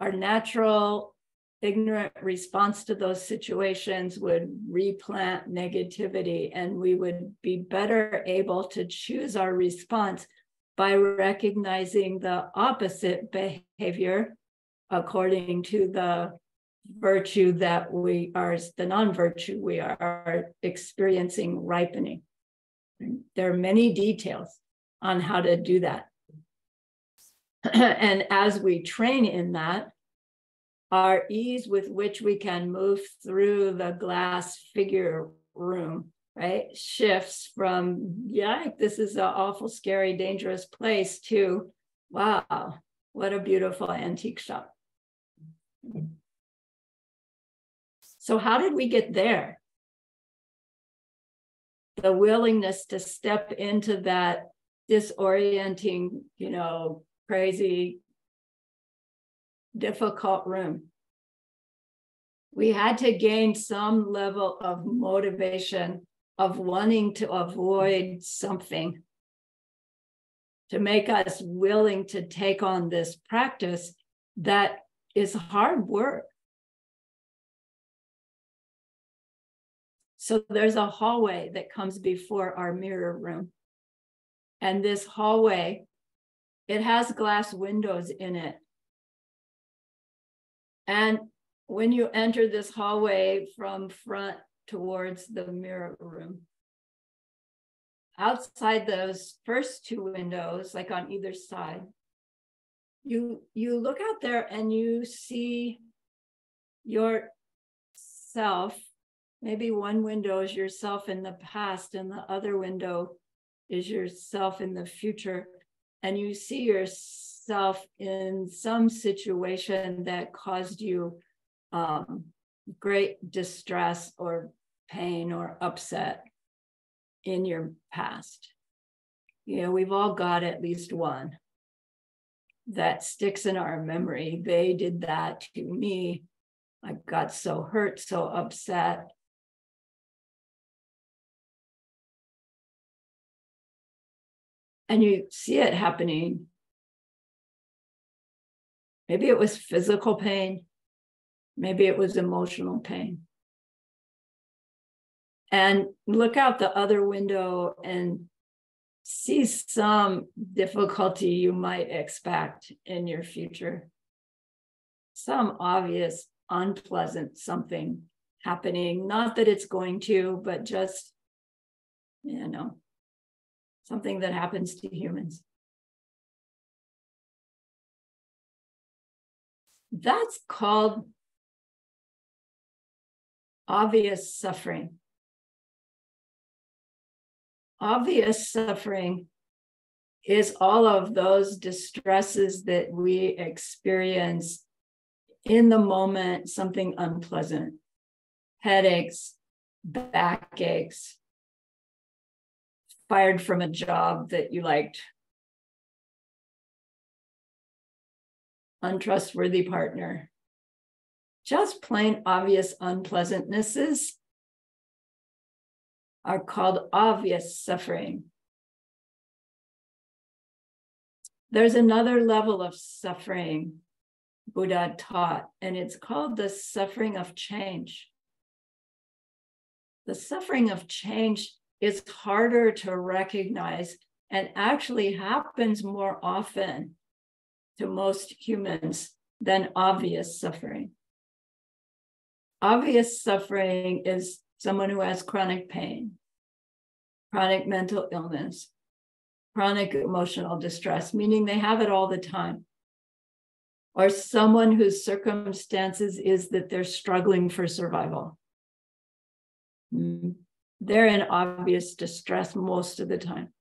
our natural ignorant response to those situations would replant negativity and we would be better able to choose our response by recognizing the opposite behavior according to the virtue that we are, the non virtue we are experiencing ripening. There are many details on how to do that. and as we train in that, our ease with which we can move through the glass figure room right? Shifts from, yeah, this is an awful, scary, dangerous place to, wow, what a beautiful antique shop. So, how did we get there? The willingness to step into that disorienting, you know, crazy, difficult room. We had to gain some level of motivation of wanting to avoid something to make us willing to take on this practice that is hard work. So there's a hallway that comes before our mirror room. And this hallway, it has glass windows in it. And when you enter this hallway from front towards the mirror room, outside those first two windows, like on either side, you you look out there and you see yourself. Maybe one window is yourself in the past, and the other window is yourself in the future. And you see yourself in some situation that caused you um, great distress or pain or upset in your past. You know, we've all got at least one that sticks in our memory. They did that to me. I got so hurt, so upset. And you see it happening. Maybe it was physical pain, maybe it was emotional pain and look out the other window and see some difficulty you might expect in your future. Some obvious, unpleasant something happening. Not that it's going to, but just, you know, something that happens to humans. That's called obvious suffering. Obvious suffering is all of those distresses that we experience in the moment, something unpleasant, headaches, backaches, fired from a job that you liked, untrustworthy partner, just plain obvious unpleasantnesses are called obvious suffering. There's another level of suffering Buddha taught, and it's called the suffering of change. The suffering of change is harder to recognize and actually happens more often to most humans than obvious suffering. Obvious suffering is someone who has chronic pain, chronic mental illness, chronic emotional distress, meaning they have it all the time. Or someone whose circumstances is that they're struggling for survival. Hmm. They're in obvious distress most of the time.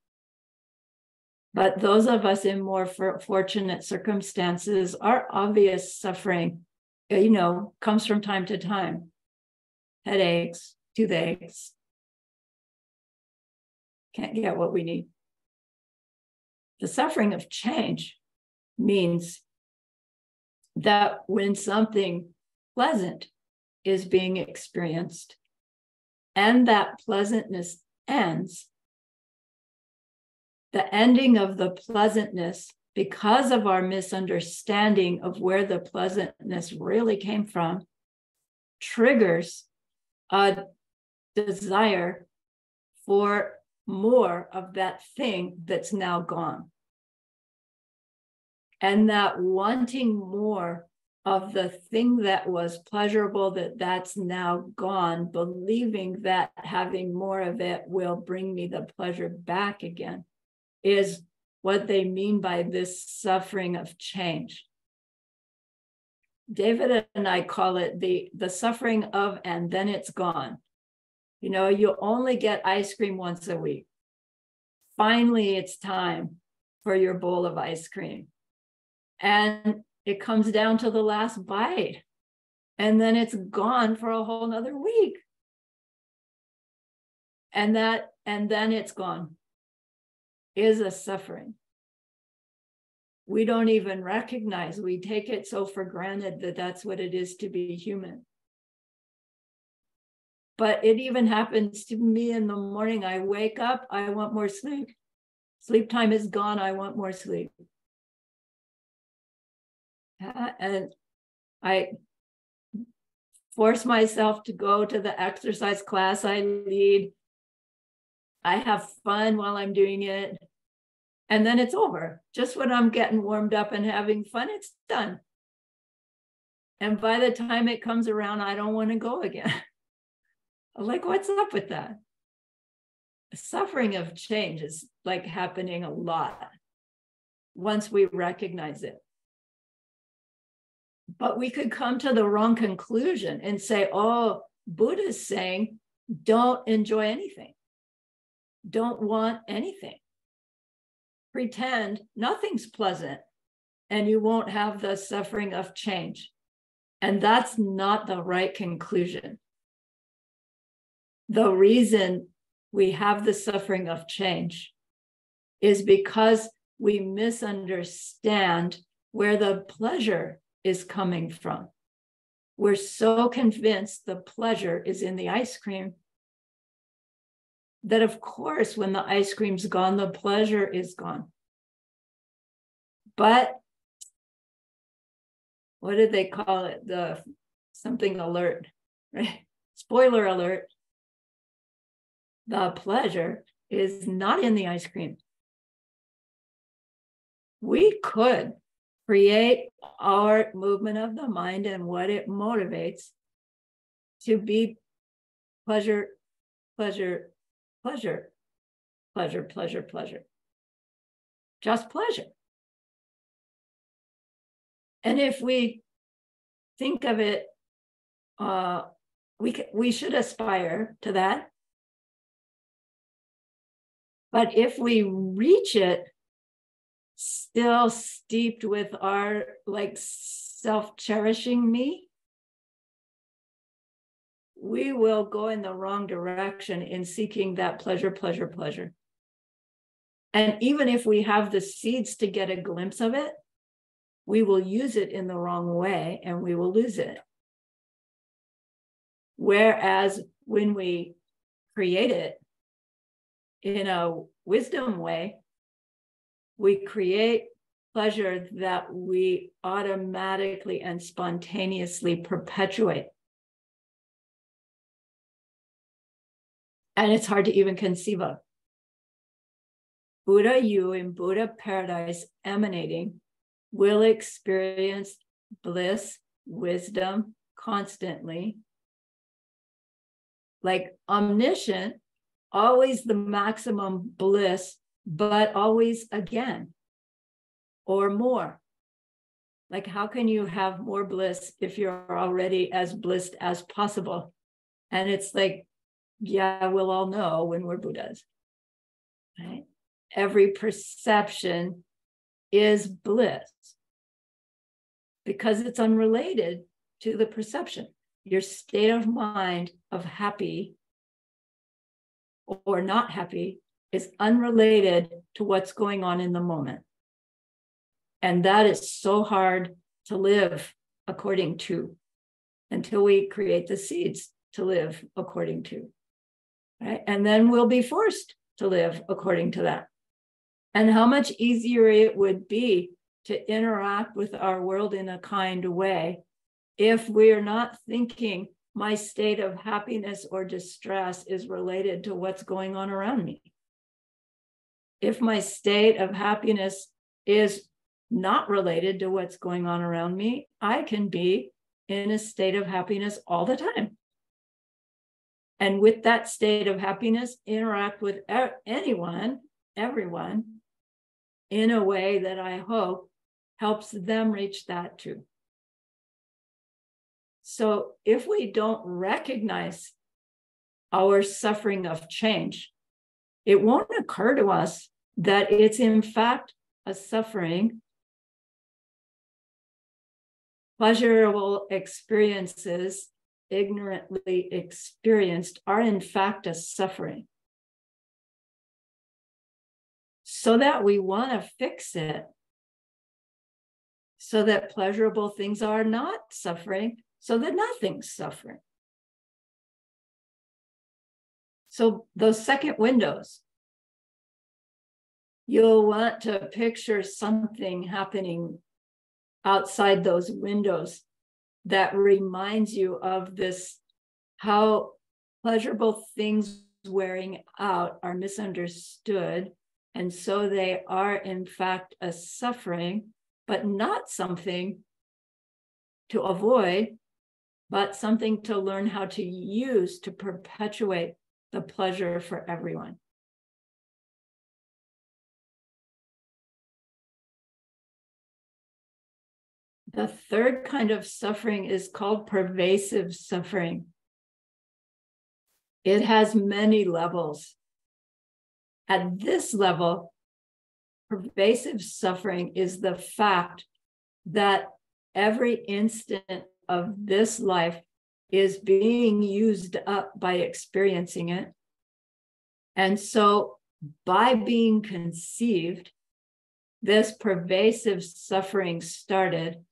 But those of us in more fortunate circumstances, our obvious suffering, uh, you know, comes from time to time. Headaches, toothaches. Can't get what we need. The suffering of change means that when something pleasant is being experienced and that pleasantness ends, the ending of the pleasantness, because of our misunderstanding of where the pleasantness really came from, triggers a desire for more of that thing that's now gone. And that wanting more of the thing that was pleasurable that that's now gone, believing that having more of it will bring me the pleasure back again, is what they mean by this suffering of change. David and I call it the, the suffering of and then it's gone You know, you only get ice cream once a week. Finally, it's time for your bowl of ice cream. And it comes down to the last bite. And then it's gone for a whole nother week. And that, and then it's gone is a suffering. We don't even recognize, we take it so for granted that that's what it is to be human. But it even happens to me in the morning. I wake up, I want more sleep. Sleep time is gone, I want more sleep. And I force myself to go to the exercise class I lead. I have fun while I'm doing it. And then it's over. Just when I'm getting warmed up and having fun, it's done. And by the time it comes around, I don't want to go again. like, what's up with that? Suffering of change is like happening a lot once we recognize it. But we could come to the wrong conclusion and say, oh, Buddha's saying, don't enjoy anything, don't want anything. Pretend nothing's pleasant, and you won't have the suffering of change. And that's not the right conclusion. The reason we have the suffering of change is because we misunderstand where the pleasure is coming from. We're so convinced the pleasure is in the ice cream that, of course, when the ice cream's gone, the pleasure is gone. But what did they call it? The something alert, right? Spoiler alert. The pleasure is not in the ice cream. We could create our movement of the mind and what it motivates to be pleasure, pleasure, pleasure, pleasure, pleasure, pleasure. Just pleasure. And if we think of it, uh, we, we should aspire to that. But if we reach it still steeped with our like self cherishing me, we will go in the wrong direction in seeking that pleasure, pleasure, pleasure. And even if we have the seeds to get a glimpse of it, we will use it in the wrong way and we will lose it. Whereas when we create it in a wisdom way, we create pleasure that we automatically and spontaneously perpetuate. And it's hard to even conceive of. Buddha you in Buddha paradise emanating will experience bliss, wisdom constantly. Like omniscient, always the maximum bliss but always again or more. Like, how can you have more bliss if you're already as blissed as possible? And it's like, yeah, we'll all know when we're Buddhas, right? Every perception is bliss because it's unrelated to the perception. Your state of mind of happy or not happy is unrelated to what's going on in the moment. And that is so hard to live according to until we create the seeds to live according to. Right? And then we'll be forced to live according to that. And how much easier it would be to interact with our world in a kind way if we're not thinking my state of happiness or distress is related to what's going on around me if my state of happiness is not related to what's going on around me, I can be in a state of happiness all the time. And with that state of happiness, interact with anyone, everyone, in a way that I hope helps them reach that too. So if we don't recognize our suffering of change, it won't occur to us that it's in fact a suffering. Pleasurable experiences, ignorantly experienced, are in fact a suffering. So that we want to fix it so that pleasurable things are not suffering, so that nothing's suffering. So, those second windows, you'll want to picture something happening outside those windows that reminds you of this how pleasurable things wearing out are misunderstood. And so they are, in fact, a suffering but not something to avoid, but something to learn how to use to perpetuate the pleasure for everyone. The third kind of suffering is called pervasive suffering. It has many levels. At this level, pervasive suffering is the fact that every instant of this life is being used up by experiencing it. And so, by being conceived, this pervasive suffering started,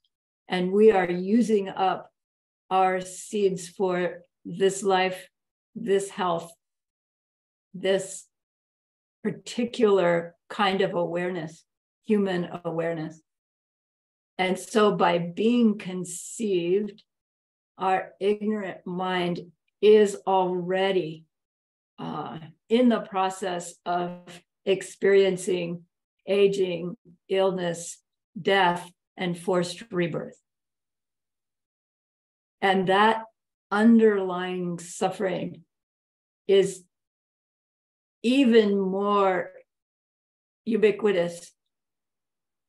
and we are using up our seeds for this life, this health, this particular kind of awareness, human awareness. And so by being conceived, our ignorant mind is already uh, in the process of experiencing aging, illness, death, and forced rebirth. And that underlying suffering is even more ubiquitous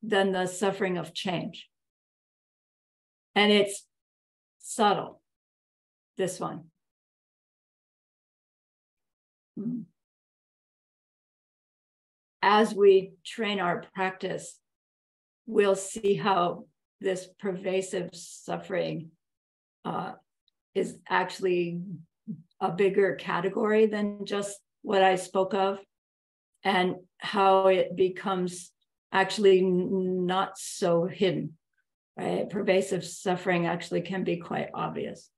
than the suffering of change. And it's subtle, this one. Hmm. As we train our practice, we'll see how this pervasive suffering uh, is actually a bigger category than just what I spoke of and how it becomes actually not so hidden, right? Pervasive suffering actually can be quite obvious.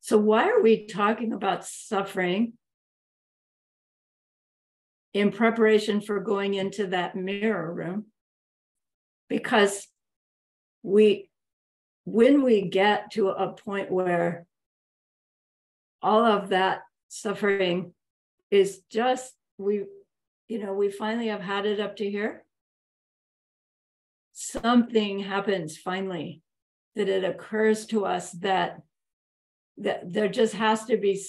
So, why are we talking about suffering in preparation for going into that mirror room? Because we, when we get to a point where all of that suffering is just we you know we finally have had it up to here something happens finally that it occurs to us that that there just has to be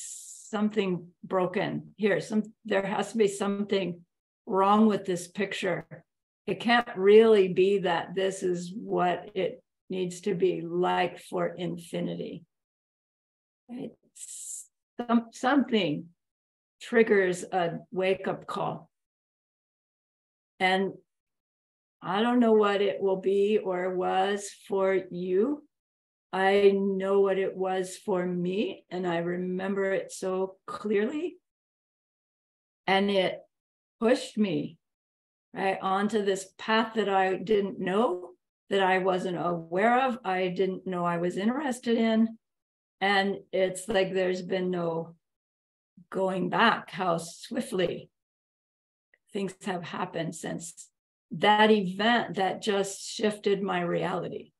something broken here some there has to be something wrong with this picture it can't really be that this is what it needs to be like for infinity It's some, something triggers a wake up call. And I don't know what it will be or was for you. I know what it was for me, and I remember it so clearly. And it pushed me right onto this path that I didn't know, that I wasn't aware of, I didn't know I was interested in. And it's like there's been no going back, how swiftly things have happened since that event that just shifted my reality.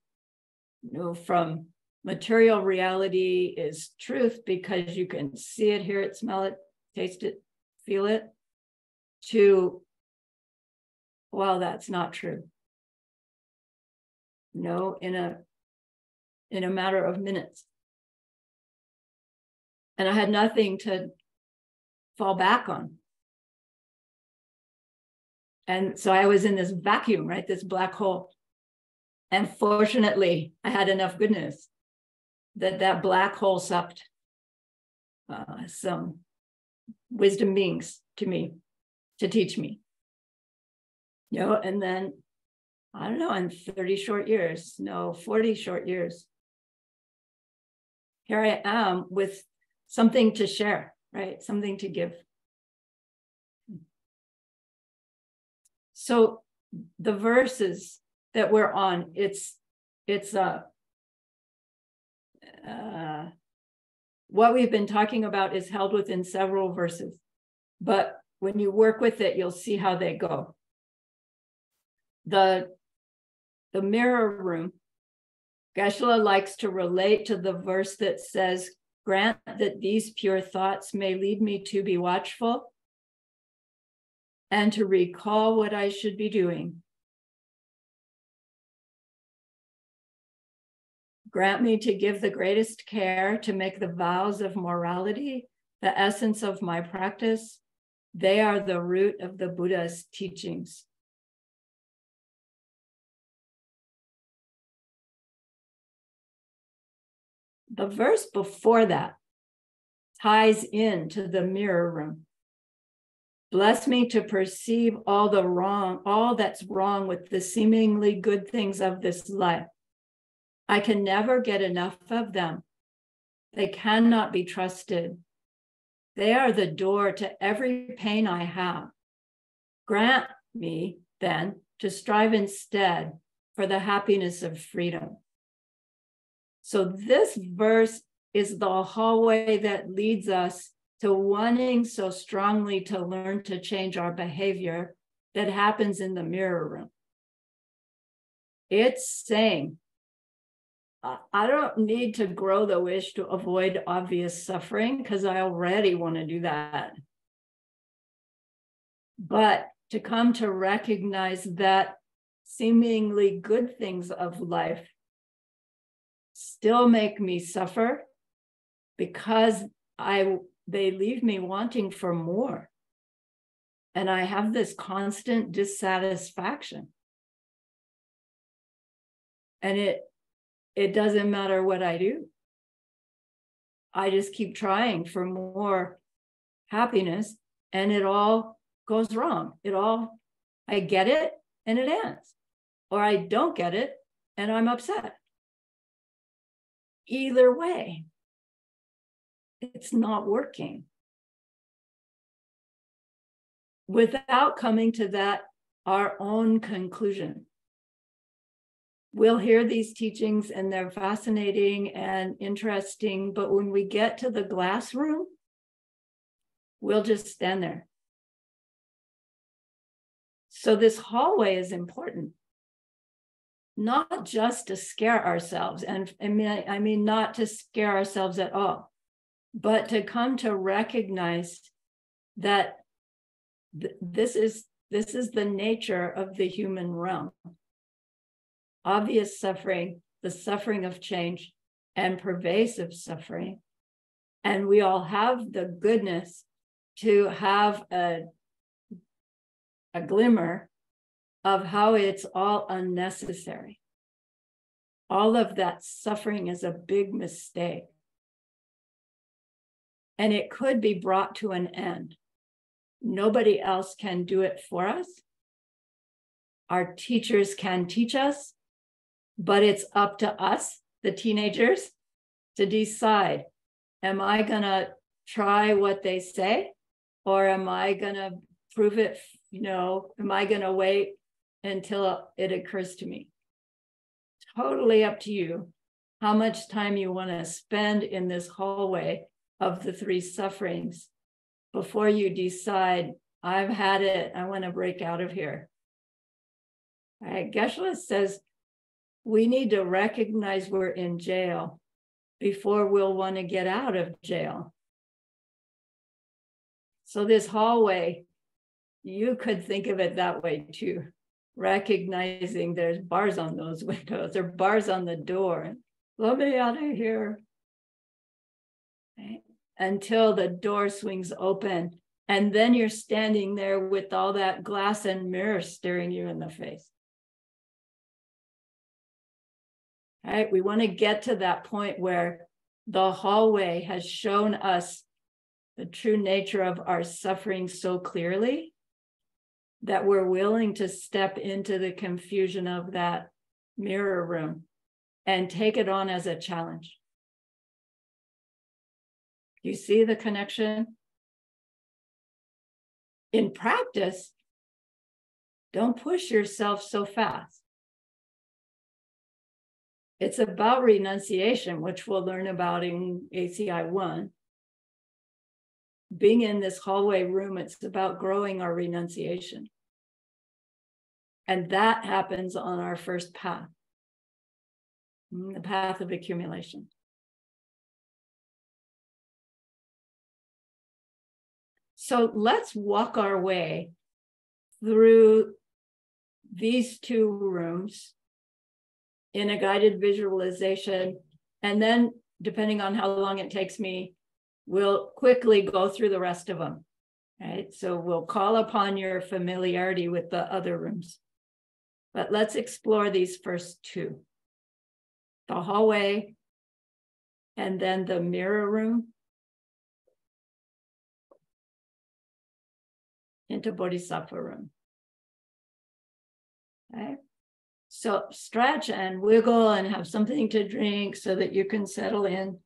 You know, from material reality is truth because you can see it, hear it, smell it, taste it, feel it, to, well, that's not true. No, in a in a matter of minutes and I had nothing to fall back on. And so I was in this vacuum, right? This black hole. And fortunately, I had enough goodness that that black hole sucked uh, some wisdom beings to me to teach me. You know, and then I don't know, in 30 short years, no, 40 short years, here I am with something to share, right? Something to give. So the verses that we're on, it's it's uh, uh what we've been talking about is held within several verses, but when you work with it, you'll see how they go. The the mirror room Geshe-la likes to relate to the verse that says, Grant that these pure thoughts may lead me to be watchful and to recall what I should be doing. Grant me to give the greatest care to make the vows of morality the essence of my practice. They are the root of the Buddha's teachings. the verse before that ties into the mirror room. Bless me to perceive all the wrong, all that's wrong with the seemingly good things of this life. I can never get enough of them. They cannot be trusted. They are the door to every pain I have. Grant me, then, to strive instead for the happiness of freedom. So this verse is the hallway that leads us to wanting so strongly to learn to change our behavior that happens in the mirror room. It's saying, Uh, I don't need to grow the wish to avoid obvious suffering because I already want to do that. But to come to recognize that seemingly good things of life still make me suffer because I they leave me wanting for more. And I have this constant dissatisfaction. And it it doesn't matter what I do. I just keep trying for more happiness and it all goes wrong. It all I get it and it ends. Or I don't get it and I'm upset either way. It's not working. Without coming to that, our own conclusion. We'll hear these teachings and they're fascinating and interesting, but when we get to the glass room, we'll just stand there. So, this hallway is important not just to scare ourselves, and I mean, I mean, not to scare ourselves at all, but to come to recognize that th- this is this is the nature of the human realm. Obvious suffering, the suffering of change, and pervasive suffering. And we all have the goodness to have a, a glimmer of how it's all unnecessary. All of that suffering is a big mistake. And it could be brought to an end. Nobody else can do it for us. Our teachers can teach us, but it's up to us, the teenagers, to decide am I going to try what they say or am I going to prove it? You know, am I going to wait until it occurs to me. Totally up to you how much time you want to spend in this hallway of the three sufferings before you decide, I've had it, I want to break out of here. All right, Geshe-la says we need to recognize we're in jail before we'll want to get out of jail. So, this hallway, you could think of it that way too recognizing there's bars on those windows or bars on the door. Let me out of here. Until the door swings open. And then you're standing there with all that glass and mirror staring you in the face. Right? We want to get to that point where the hallway has shown us the true nature of our suffering so clearly that we're willing to step into the confusion of that mirror room and take it on as a challenge. You see the connection? In practice, don't push yourself so fast. It's about renunciation, which we'll learn about in ACI 1. Being in this hallway room, it's about growing our renunciation. And that happens on our first path, the path of accumulation. So let's walk our way through these two rooms in a guided visualization. And then, depending on how long it takes me, we'll quickly go through the rest of them. Right. So we'll call upon your familiarity with the other rooms. But let's explore these first two the hallway and then the mirror room into Bodhisattva room. Okay. So stretch and wiggle and have something to drink so that you can settle in.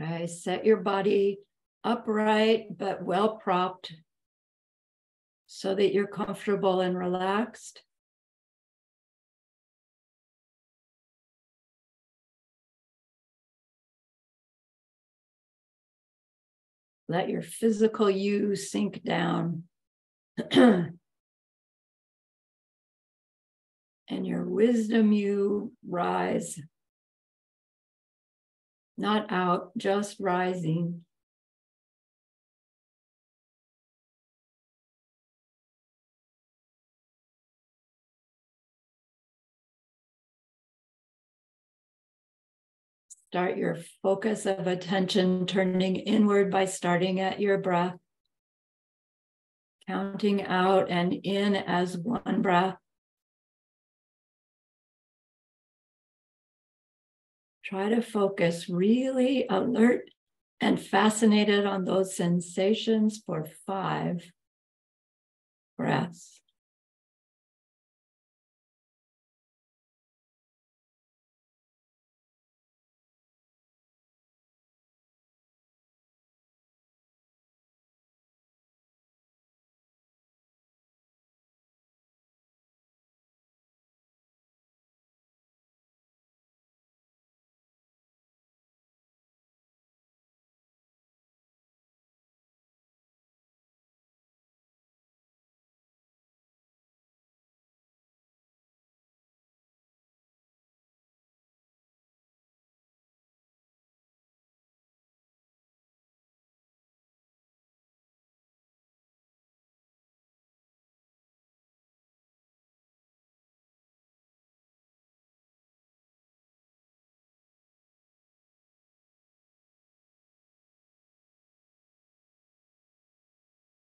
Okay, set your body upright but well propped so that you're comfortable and relaxed. Let your physical you sink down. and your wisdom you rise not out, just rising. Start your focus of attention turning inward by starting at your breath, counting out and in as one breath. Try to focus really alert and fascinated on those sensations for five breaths.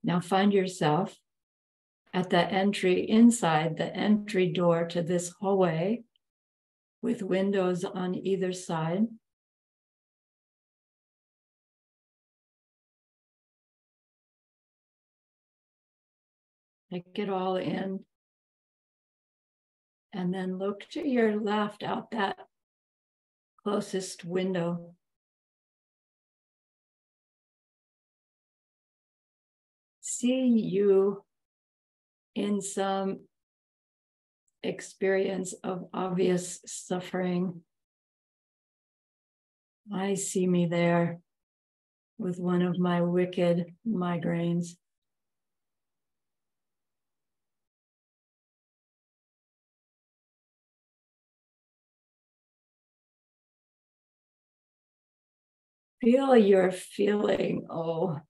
Now find yourself at the entry inside the entry door to this hallway with windows on either side. Take it all in. And then look to your left out that closest window. see you in some experience of obvious suffering. I see me there with one of my wicked migraines. Feel your feeling, oh,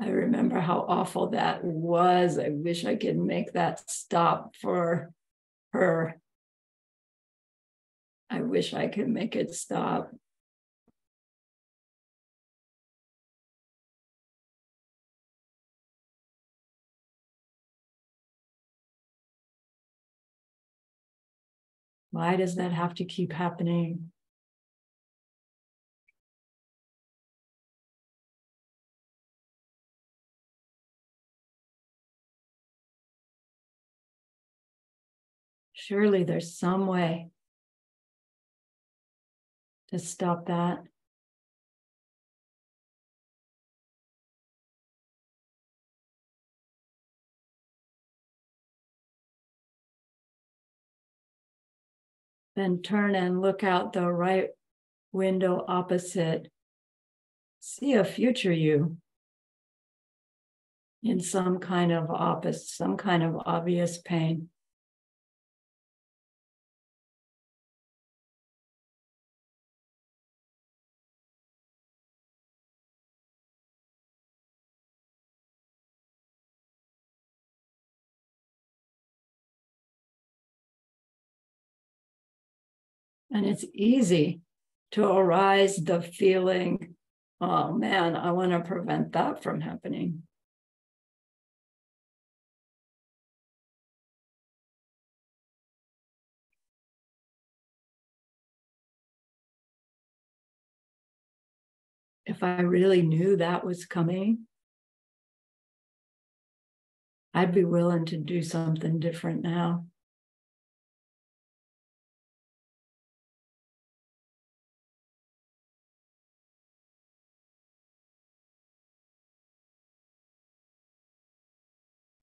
I remember how awful that was. I wish I could make that stop for her. I wish I could make it stop. Why does that have to keep happening? Surely there's some way to stop that. Then turn and look out the right window opposite. See a future you in some kind of office, some kind of obvious pain. And it's easy to arise the feeling, oh man, I want to prevent that from happening. If I really knew that was coming, I'd be willing to do something different now.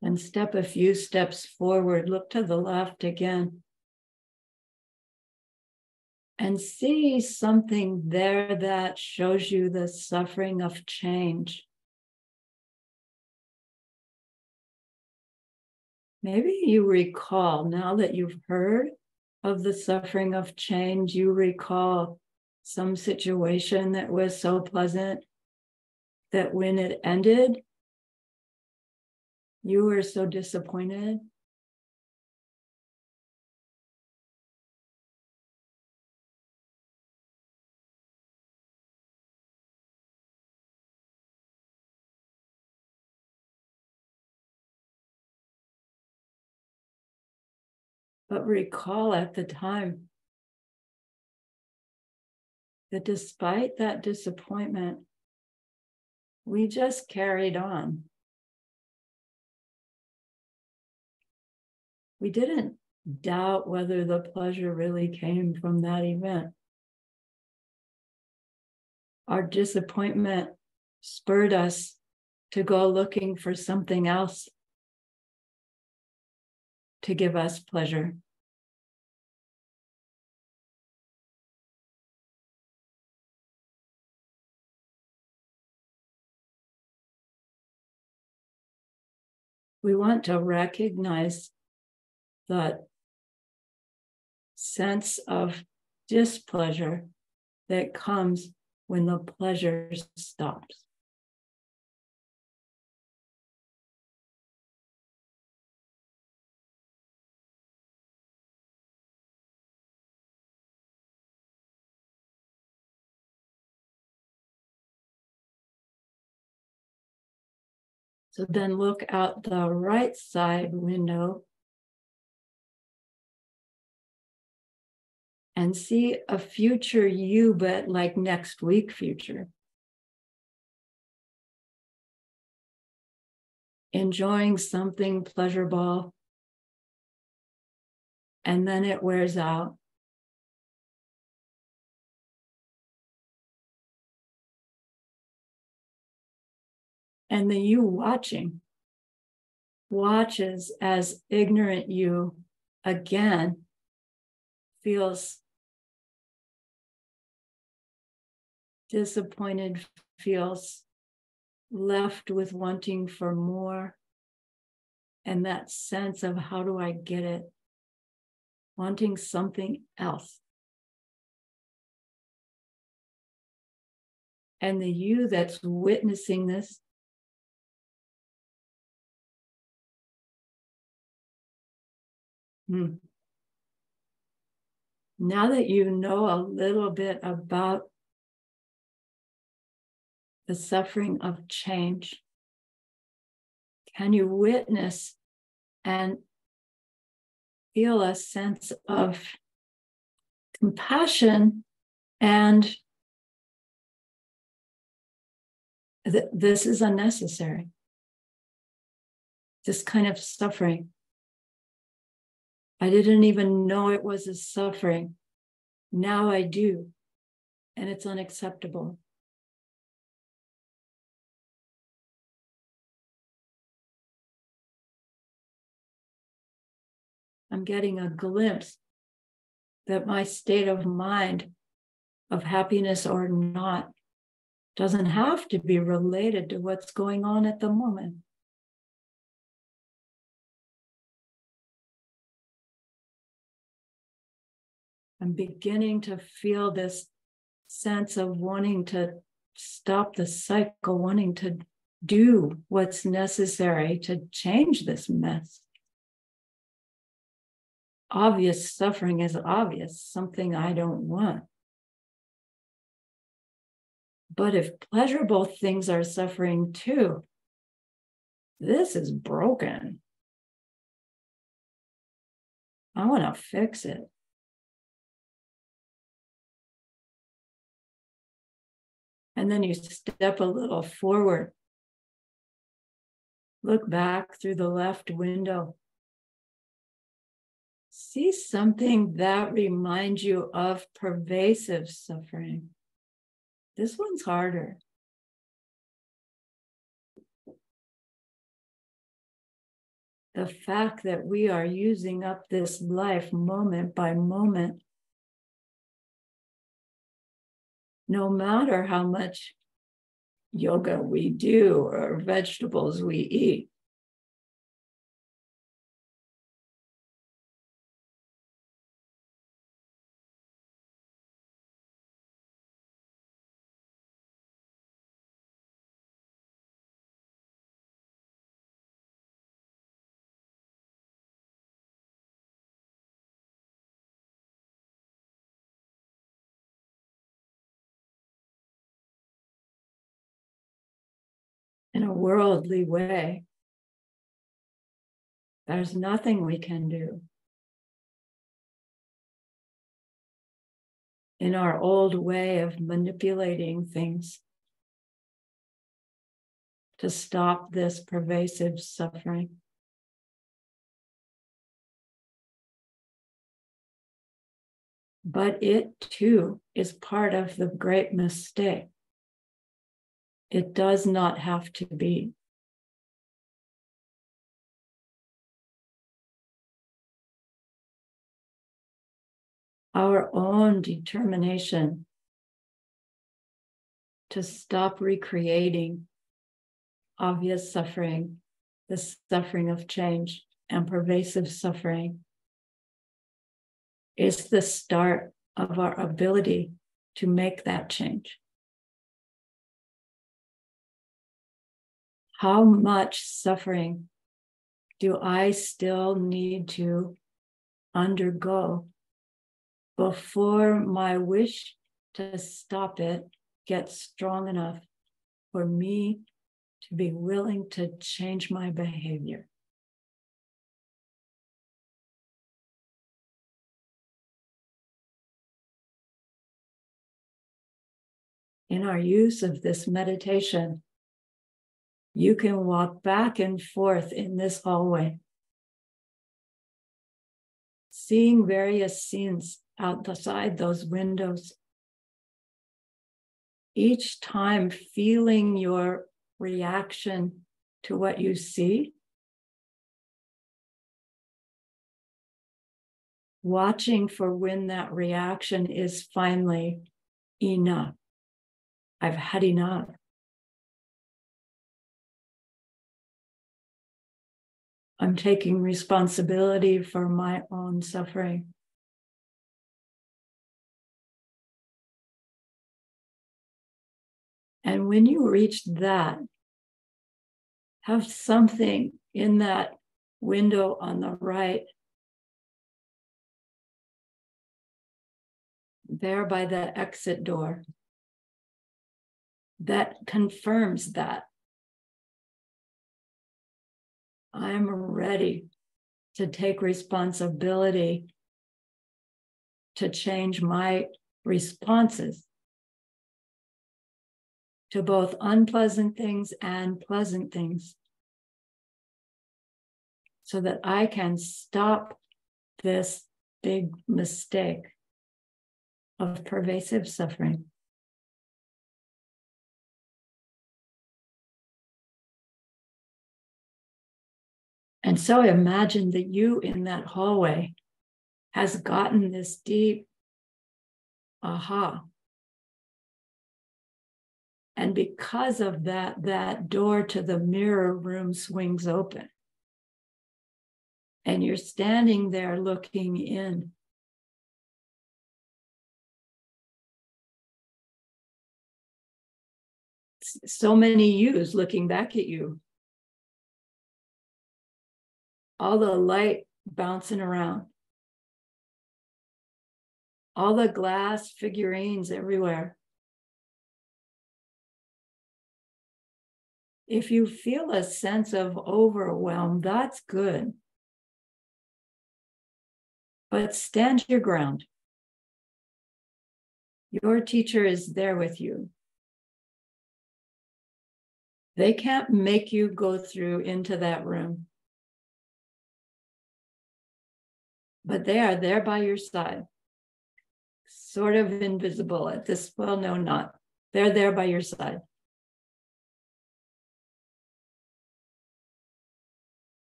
And step a few steps forward. Look to the left again. And see something there that shows you the suffering of change. Maybe you recall, now that you've heard of the suffering of change, you recall some situation that was so pleasant that when it ended, you were so disappointed. But recall at the time that despite that disappointment, we just carried on. We didn't doubt whether the pleasure really came from that event. Our disappointment spurred us to go looking for something else to give us pleasure. We want to recognize that sense of displeasure that comes when the pleasure stops. So then look out the right side window and see a future you, but like next week future. Enjoying something pleasurable, and then it wears out. And the you watching watches as ignorant you again feels disappointed, feels left with wanting for more. And that sense of how do I get it? Wanting something else. and the you that's witnessing this Hmm. Now that you know a little bit about the suffering of change, can you witness and feel a sense of compassion and th- this is unnecessary? This kind of suffering I didn't even know it was a suffering. Now I do, and it's unacceptable. I'm getting a glimpse that my state of mind, of happiness or not, doesn't have to be related to what's going on at the moment. I'm beginning to feel this sense of wanting to stop the cycle, wanting to do what's necessary to change this mess. Obvious suffering is obvious, something I don't want. But if pleasurable things are suffering too, this is broken. I want to fix it. And then you step a little forward. Look back through the left window. See something that reminds you of pervasive suffering. This one's harder. The fact that we are using up this life moment by moment no matter how much yoga we do or vegetables we eat. Worldly way, there's nothing we can do. In our old way of manipulating things to stop this pervasive suffering. But it too is part of the great mistake it does not have to be. Our own determination to stop recreating obvious suffering, the suffering of change and pervasive suffering, is the start of our ability to make that change. How much suffering do I still need to undergo before my wish to stop it gets strong enough for me to be willing to change my behavior? In our use of this meditation, you can walk back and forth in this hallway, seeing various scenes outside those windows. Each time feeling your reaction to what you see. Watching for when that reaction is finally enough. I've had enough. I'm taking responsibility for my own suffering. And when you reach that, have something in that window on the right, there by the exit door, that confirms that. I'm ready to take responsibility to change my responses to both unpleasant things and pleasant things so that I can stop this big mistake of pervasive suffering. And so I imagine that you in that hallway has gotten this deep aha. And because of that, that door to the mirror room swings open. And you're standing there looking in. So many yous looking back at you all the light bouncing around, all the glass figurines everywhere. If you feel a sense of overwhelm, that's good. But stand your ground. Your teacher is there with you. They can't make you go through into that room. But they are there by your side, sort of invisible at this. Well, no, not. They're there by your side.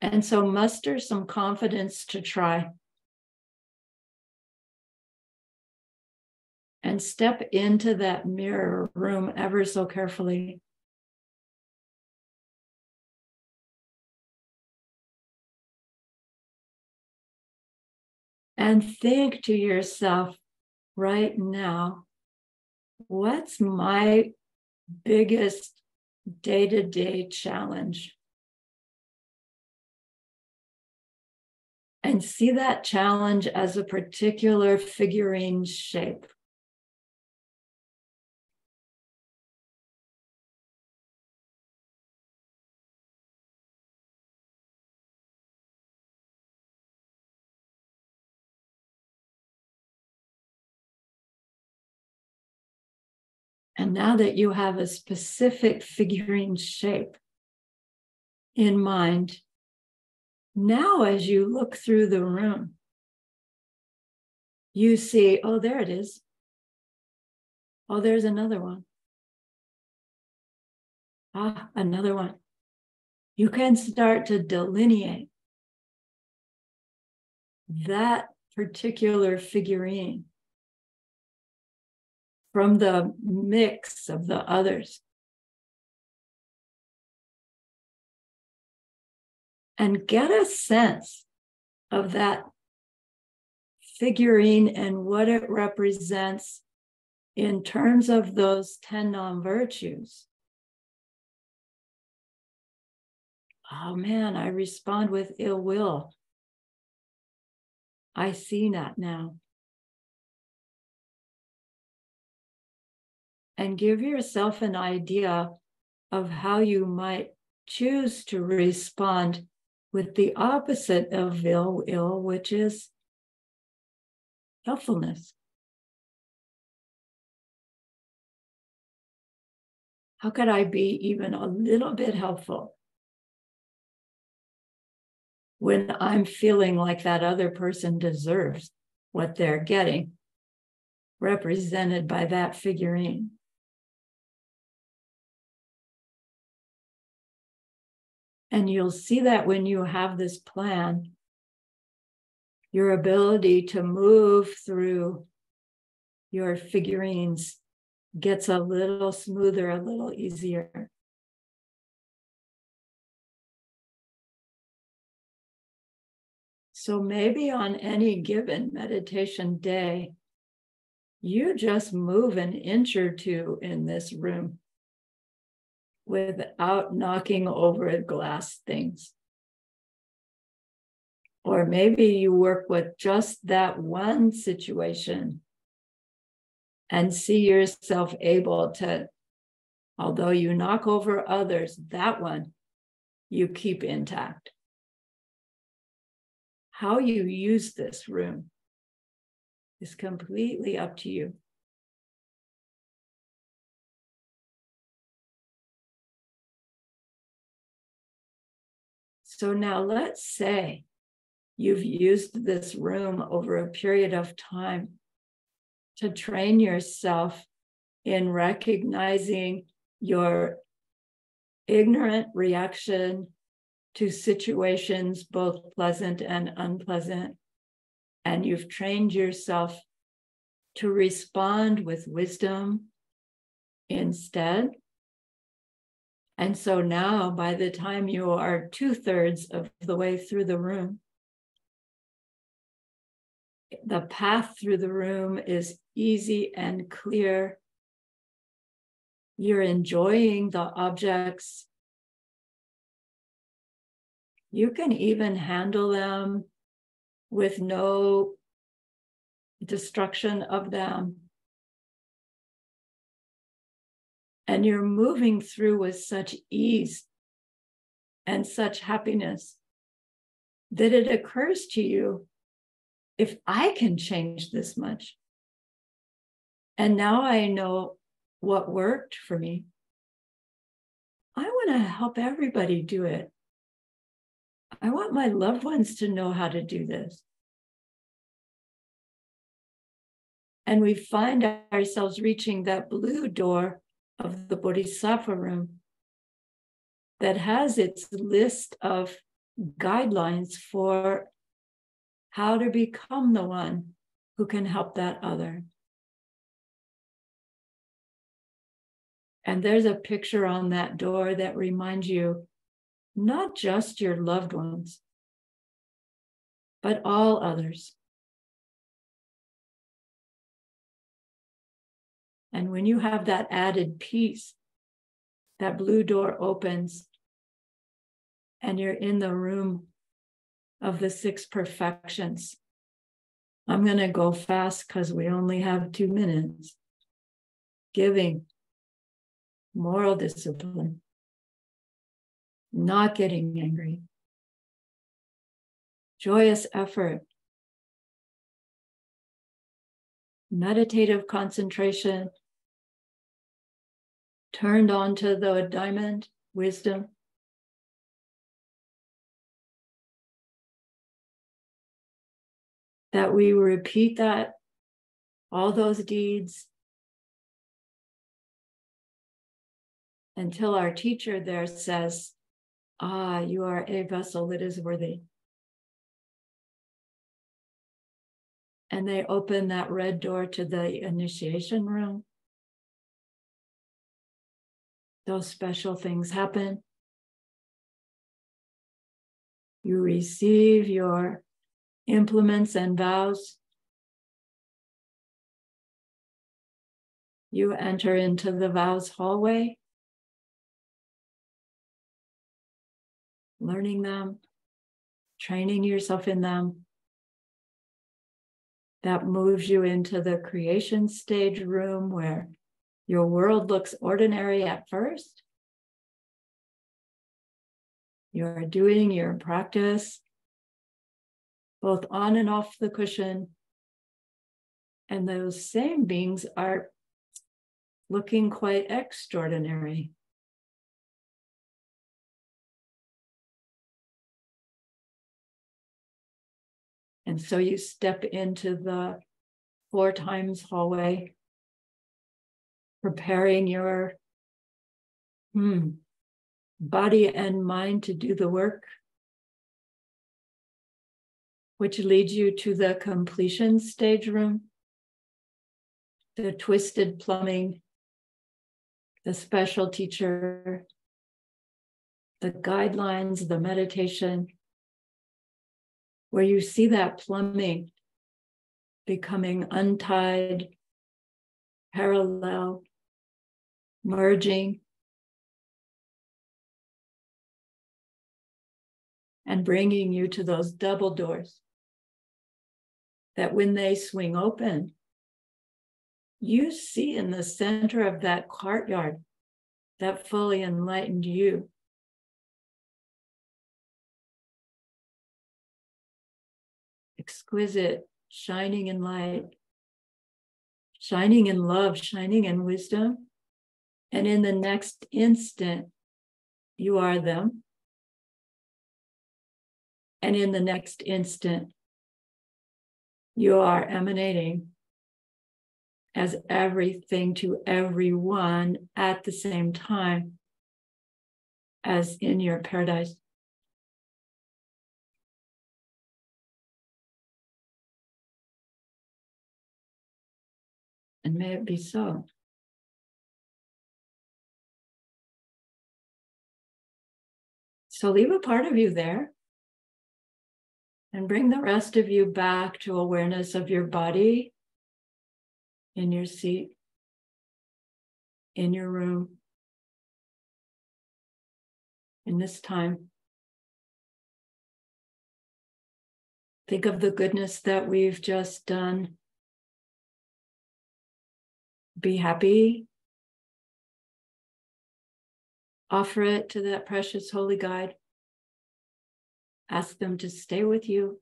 And so muster some confidence to try. And step into that mirror room ever so carefully. And think to yourself right now what's my biggest day to day challenge? And see that challenge as a particular figurine shape. And now that you have a specific figurine shape in mind, now as you look through the room, you see, oh, there it is. Oh, there's another one. Ah, another one. You can start to delineate that particular figurine from the mix of the others. And get a sense of that figurine and what it represents in terms of those 10 non virtues. Oh man, I respond with ill will. I see that now. And give yourself an idea of how you might choose to respond with the opposite of ill, ill, which is helpfulness. How could I be even a little bit helpful when I'm feeling like that other person deserves what they're getting, represented by that figurine? And you'll see that when you have this plan, your ability to move through your figurines gets a little smoother, a little easier. So maybe on any given meditation day, you just move an inch or two in this room without knocking over glass things. Or maybe you work with just that one situation and see yourself able to, although you knock over others, that one you keep intact. How you use this room is completely up to you. So now let's say you've used this room over a period of time to train yourself in recognizing your ignorant reaction to situations, both pleasant and unpleasant. And you've trained yourself to respond with wisdom instead. And so now, by the time you are two thirds of the way through the room, the path through the room is easy and clear. You're enjoying the objects. You can even handle them with no destruction of them. And you're moving through with such ease and such happiness that it occurs to you if I can change this much, and now I know what worked for me, I want to help everybody do it. I want my loved ones to know how to do this. And we find ourselves reaching that blue door of the Bodhisattva room that has its list of guidelines for how to become the one who can help that other. And there's a picture on that door that reminds you not just your loved ones, but all others. And when you have that added peace, that blue door opens and you're in the room of the six perfections. I'm going to go fast because we only have two minutes. Giving, moral discipline, not getting angry, joyous effort, meditative concentration, turned on to the diamond, wisdom, that we repeat that, all those deeds, until our teacher there says, Ah, you are a vessel that is worthy. And they open that red door to the initiation room. Those special things happen. You receive your implements and vows. You enter into the vows hallway, learning them, training yourself in them. That moves you into the creation stage room where your world looks ordinary at first. You're doing your practice both on and off the cushion. And those same beings are looking quite extraordinary. And so you step into the four times hallway, preparing your hmm, body and mind to do the work which leads you to the completion stage room, the twisted plumbing, the special teacher, the guidelines, the meditation, where you see that plumbing becoming untied, parallel, merging, and bringing you to those double doors. That when they swing open, you see in the center of that courtyard that fully enlightened you. Exquisite, shining in light, shining in love, shining in wisdom, and in the next instant, you are them. And in the next instant, you are emanating as everything to everyone at the same time as in your paradise. And may it be so. So leave a part of you there and bring the rest of you back to awareness of your body in your seat, in your room, in this time. Think of the goodness that we've just done. Be happy Offer it to that precious holy guide. Ask them to stay with you,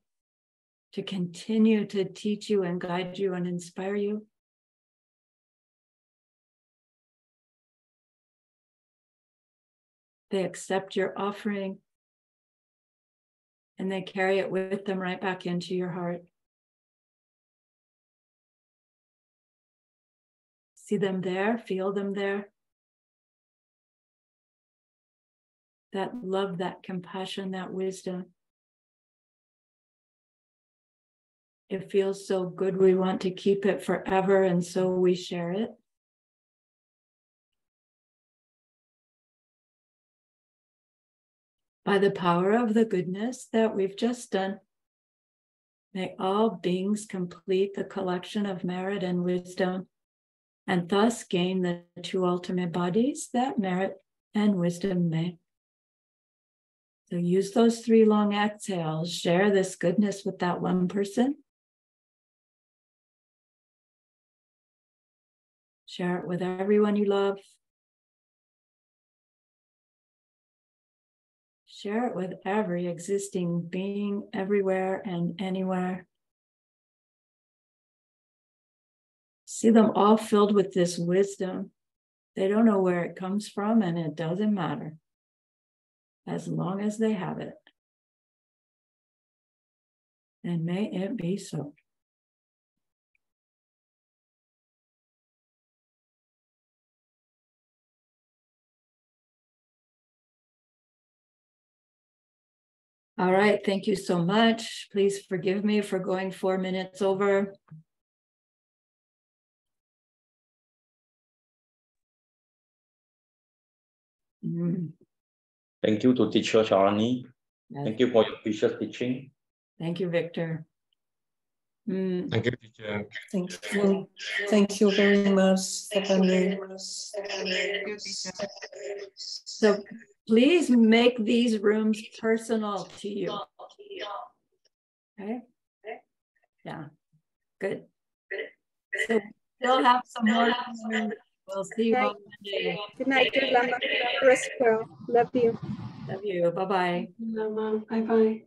to continue to teach you and guide you and inspire you. They accept your offering and they carry it with them right back into your heart. See them there, feel them there. That love, that compassion, that wisdom. It feels so good. We want to keep it forever, and so we share it. By the power of the goodness that we've just done, may all beings complete the collection of merit and wisdom, and thus gain the two ultimate bodies that merit and wisdom make. So use those three long exhales, share this goodness with that one person. Share it with everyone you love. Share it with every existing being everywhere and anywhere. See them all filled with this wisdom. They don't know where it comes from, and it doesn't matter as long as they have it. And may it be so. All right, thank you so much. Please forgive me for going four minutes over. Mm. Thank you to teacher Sarahni. Yes. Thank you for your precious teaching. Thank you, Victor. Mm. Thank you, teacher. Thank you. Thank you very much, Stephanie. So please make these rooms personal to you. Okay? Yeah, good. So we'll have some more. We'll see you on Monday. Good night, Lama. Rest well. Love you. Love you. Bye-bye. Lama. Bye-bye.